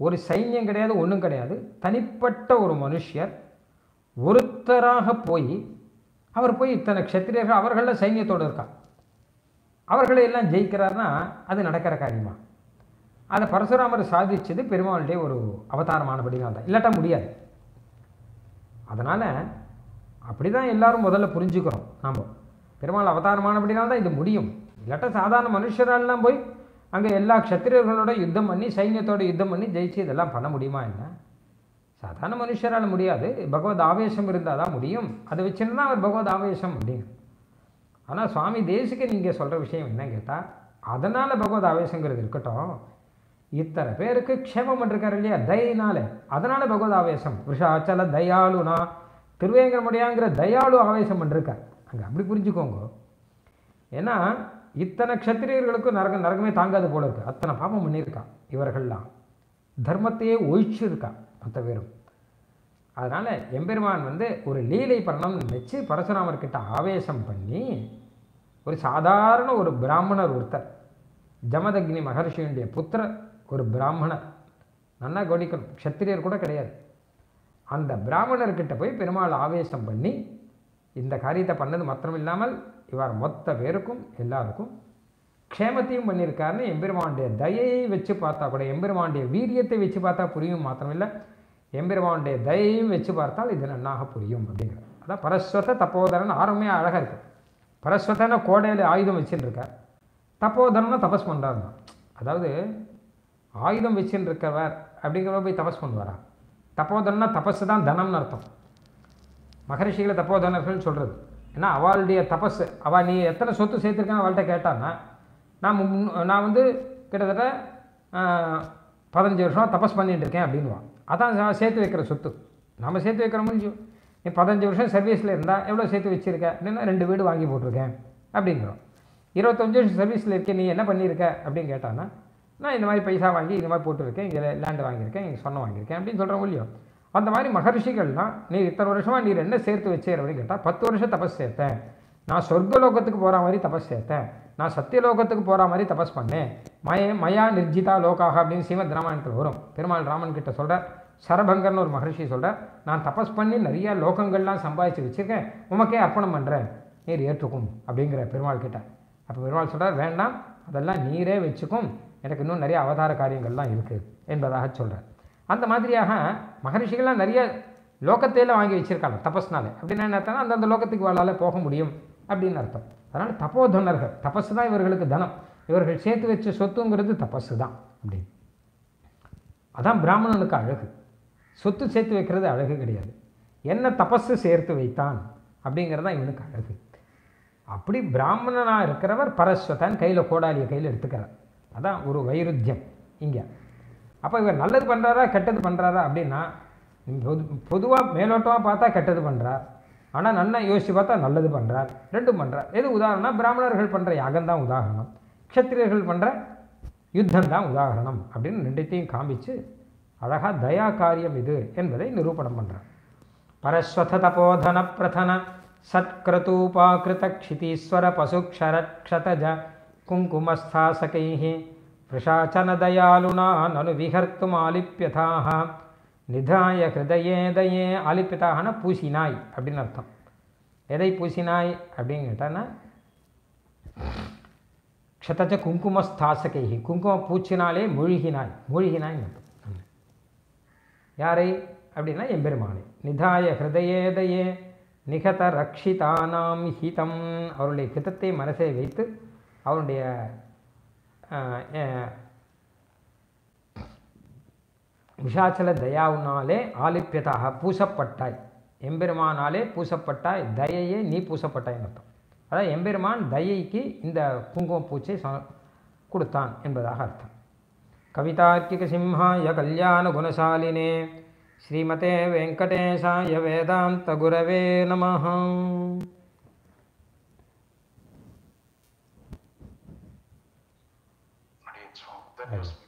ஒரு சைன்யம் கிடையாது ஒன்றும் கிடையாது. தனிப்பட்ட ஒரு மனுஷர் ஒருத்தராக போய் அவர் போய் இத்தனை க்ஷத்திரியர்கள் அவர்களில் சைன்யத்தோடு இருக்கா அவர்களை எல்லாம் ஜெயிக்கிறார்னா அது நடக்கிற காரியமாக அதை பரசுராமர் சாதித்தது பெருமாளுடைய ஒரு அவதாரமானபடியாக தான். இல்லாட்டா முடியாது. அதனால் அப்படி தான் எல்லாரும் முதல்ல புரிஞ்சுக்கிறோம். நாம் பெருமாள் அவதாரமானபடினால் தான் இது முடியும். இல்லாட்டா சாதாரண மனுஷரெல்லாம் போய் அங்கே எல்லா க்ஷத்திரியர்களோட யுத்தம் பண்ணி சைன்யத்தோட யுத்தம் பண்ணி ஜெயிச்சு இதெல்லாம் பண்ண முடியுமா என்ன? சாதாரண மனுஷரால் முடியாது. பகவத் ஆவேசம் இருந்தால் தான் முடியும். அதை வச்சுருந்தா அவர் பகவத் ஆவேசம் அப்படிங்க. ஆனால் சுவாமி தேசிக்கு நீங்கள் சொல்கிற விஷயம் என்ன கேட்டால் அதனால் பகவத் ஆவேசங்கிறது இருக்கட்டும் இத்தனை பேருக்கு க்ஷேமம் பண்ணிருக்காரு இல்லையா? தயினால அதனால பகவத் ஆவேசம். விஷாச்சல தயாளுனா திருவேங்கரமுடியாங்கிற தயாளு ஆவேசம் பண்ணிருக்கார் அங்கே அப்படி புரிஞ்சுக்கோங்க. ஏன்னா இத்தனை க்ஷத்திரியர்களுக்கும் நரகம் நரகமே தாங்காது போல இருக்கு. அத்தனை பாபம் பண்ணியிருக்கான் இவர்கள்லாம். தர்மத்தையே ஒழிச்சிருக்கான் மற்ற பேரும் அதனால் எம்பெருமான் வந்து ஒரு லீலை பண்ணணும்னு நினச்சி பரசுராமர்கிட்ட ஆவேசம் பண்ணி ஒரு சாதாரண ஒரு பிராமணர் ஒருத்தர் ஜமதக்னி மகர்ஷியுடைய புத்திர ஒரு பிராமணர். நல்லா கவனிக்கணும். க்ஷத்திரியர் கூட கிடையாது. அந்த பிராமணர்கிட்ட போய் பெருமாள் ஆவேசம் பண்ணி இந்த காரியத்தை பண்ணது மாத்திரம் இல்லாமல் இவர் மொத்த பேருக்கும் எல்லாருக்கும் க்ஷேமத்தையும் பண்ணியிருக்காருன்னு எம்பெருமானுடைய தயையை வச்சு பார்த்தா கூட எம்பெருமானுடைய வீரியத்தை வச்சு பார்த்தா புரியும் மாத்திரமில்லை. எம்பெருமானுடைய தயையும் வச்சு பார்த்தால் இது நன்னாக புரியும் அப்படிங்கிற அதான் பரஸ்வத தப்போதரன் ஆரம்பமே அழகாக இருக்குது பரஸ்வதன கோடையில் ஆயுதம் வச்சுட்டு இருக்கார் தப்போதரன்னா தபஸ் பண்ணுறாருந்தான் அதாவது ஆயுதம் வச்சுன்னு இருக்கவர் அப்படிங்கிறவ போய் தபஸ் பண்ணுவாரா? தப்போதரன்னா தபஸு தான் தனம்னு அர்த்தம். மகரிஷிகளை தப்போதனர்கள்னு சொல்கிறது ஏன்னா அவளுடைய தபஸ் அவள் நீ எத்தனை சொத்து சேர்த்துருக்கான்னு அவள்கிட்ட கேட்டான்னா நான் நான் வந்து கிட்டத்தட்ட பதினஞ்சு வருஷம் தபஸ் பண்ணிகிட்டு இருக்கேன் அப்படின்வான் அதான் சேர்த்து வைக்கிற சொத்து. நம்ம சேர்த்து வைக்கிற முடிஞ்சு. நீ பதினஞ்சு வருஷம் சர்வீஸில் இருந்தால் எவ்வளோ சேர்த்து வச்சுருக்க? அப்படின்னா ரெண்டு வீடு வாங்கி போட்டிருக்கேன் அப்படிங்கிறோம். இருபத்தஞ்சு வருஷம் சர்வீஸில் இருக்க நீ என்ன பண்ணியிருக்க அப்படின்னு கேட்டான்னா நான் இந்த மாதிரி பைசா வாங்கி இந்த மாதிரி போட்டிருக்கேன் இங்கே லேண்டு வாங்கியிருக்கேன் இங்கே சொன்ன வாங்கியிருக்கேன் அப்படின்னு சொல்கிற இல்லையோ. அந்த மாதிரி மகர்ஷிகள்லாம் நீ இத்தனை வருஷமாக நீர் என்ன சேர்த்து வச்சேர் அப்படின்னு கேட்டால் பத்து வருஷம் தபஸ் சேர்த்தேன். நான் சொர்க்கலோகத்துக்கு போகிற மாதிரி தபஸ் சேர்த்தேன். நான் சத்தியலோகத்துக்கு போகிற மாதிரி தபஸ் பண்ணேன். மய மயா நிர்ஜிதா லோகாக அப்படின்னு ஸ்ரீமத் ராமாயணத்தில் வரும். பெருமாள் ராமன் கிட்ட சொல்கிறார் சரபங்கர்னு ஒரு மகர்ஷி சொல்கிறார் நான் தபஸ் பண்ணி நிறைய லோகங்கள்லாம் சம்பாதிச்சு வச்சுருக்கேன். உமக்கே அர்ப்பணம் பண்ணுறேன் நீர் ஏற்றுக்கும் அப்படிங்கிற பெருமாள் கிட்ட. அப்போ பெருமாள் சொல்கிறார் வேண்டாம் அதெல்லாம் நீரே வச்சுக்கும். எனக்கு இன்னும் நிறைய அவதார காரியங்கள்லாம் இருக்குது என்பதாக சொல்கிறார் அந்த மாதிரியாக மகரிஷிகள்லாம் நிறைய லோகத்தையெல்லாம் வாங்கி வச்சிருக்காங்க தபஸ்னால. அப்படின்னா என்ன அர்த்தம்னா அந்தந்த லோகத்துக்கு வாழால் போக முடியும் அப்படின்னு அர்த்தம். அதனால் தப்போதனர்கள் தபஸ் தான் இவர்களுக்கு தனம். இவர்கள் சேர்த்து வச்ச சொத்துங்கிறது தபஸு தான் அப்படின்னு. அதான் பிராமணனுக்கு அழகு. சொத்து சேர்த்து வைக்கிறது அழகு கிடையாது. என்ன தபஸு சேர்த்து வைத்தான் அப்படிங்கிறது தான் இவனுக்கு அழகு. அப்படி பிராமணனாக இருக்கிறவர் பரஸ்வதன் கையில் கோடாலியை கையில் எடுத்துக்கிறார். அதான் ஒரு வைருத்தியம் இங்கே. அப்போ இவர் நல்லது பண்ணுறாரா கெட்டது பண்ணுறாரா அப்படின்னா பொது பொதுவாக மேலோட்டமாக பார்த்தா கெட்டது பண்ணுறார் ஆனால் நன்னை யோசித்து பார்த்தா நல்லது பண்ணுறார் ரெண்டும் பண்ணுறார் எது உதாரணம்னா பிராமணர்கள் பண்ணுற யாகம் தான் உதாரணம். க்ஷத்திரியர்கள் பண்ணுற யுத்தம் தான் உதாரணம் அப்படின்னு ரெண்டுத்தையும் காமிச்சு அழகாக தயா காரியம் இது என்பதை நிரூபணம் பண்ணுறார் பரஸ்வத தபோதன பிரதன சத்கிருதூபாகிருத க்ஷிதீஸ்வர பசுக்ஷரக்ஷதஜ कुङ्कुमस्थासकैः वृषाचनदयालुना ननु विहर्तुमालिप्यथाः நிதாய ஹிருதயே தயே ஆலிப்பிதாகன பூசினாய் அப்படின்னு அர்த்தம் எதை பூசினாய் அப்படின்னு கேட்டான்னா க்ஷதச்ச குங்குமஸ்தாசகைஹி குங்குமம் பூச்சினாலே மூழ்கினாய் மூழ்கினாய் அர்த்தம் யாரை அப்படின்னா எம்பெருமானை நிதாய ஹிருதயேதையே நிகத ரக்ஷிதானாம் ஹிதம் அவருடைய ஹிதத்தை மனசை வைத்து அவருடைய விஷாச்சல தயாவுனாலே ஆலிப்பியதாக பூசப்பட்டாய். எம்பெருமானாலே பூசப்பட்டாய் தயையே நீ பூசப்பட்டாய்னு அர்த்தம். அதாவது எம்பெருமான் தயைக்கு இந்த குங்கும பூச்சை ச- கொடுத்தான் என்பதாக அர்த்தம். கவிதார்க்கிக சிம்ஹாய கல்யாண குணசாலினே ஸ்ரீமதே வெங்கடேசாய வேதாந்த குரவே நமः Thanks.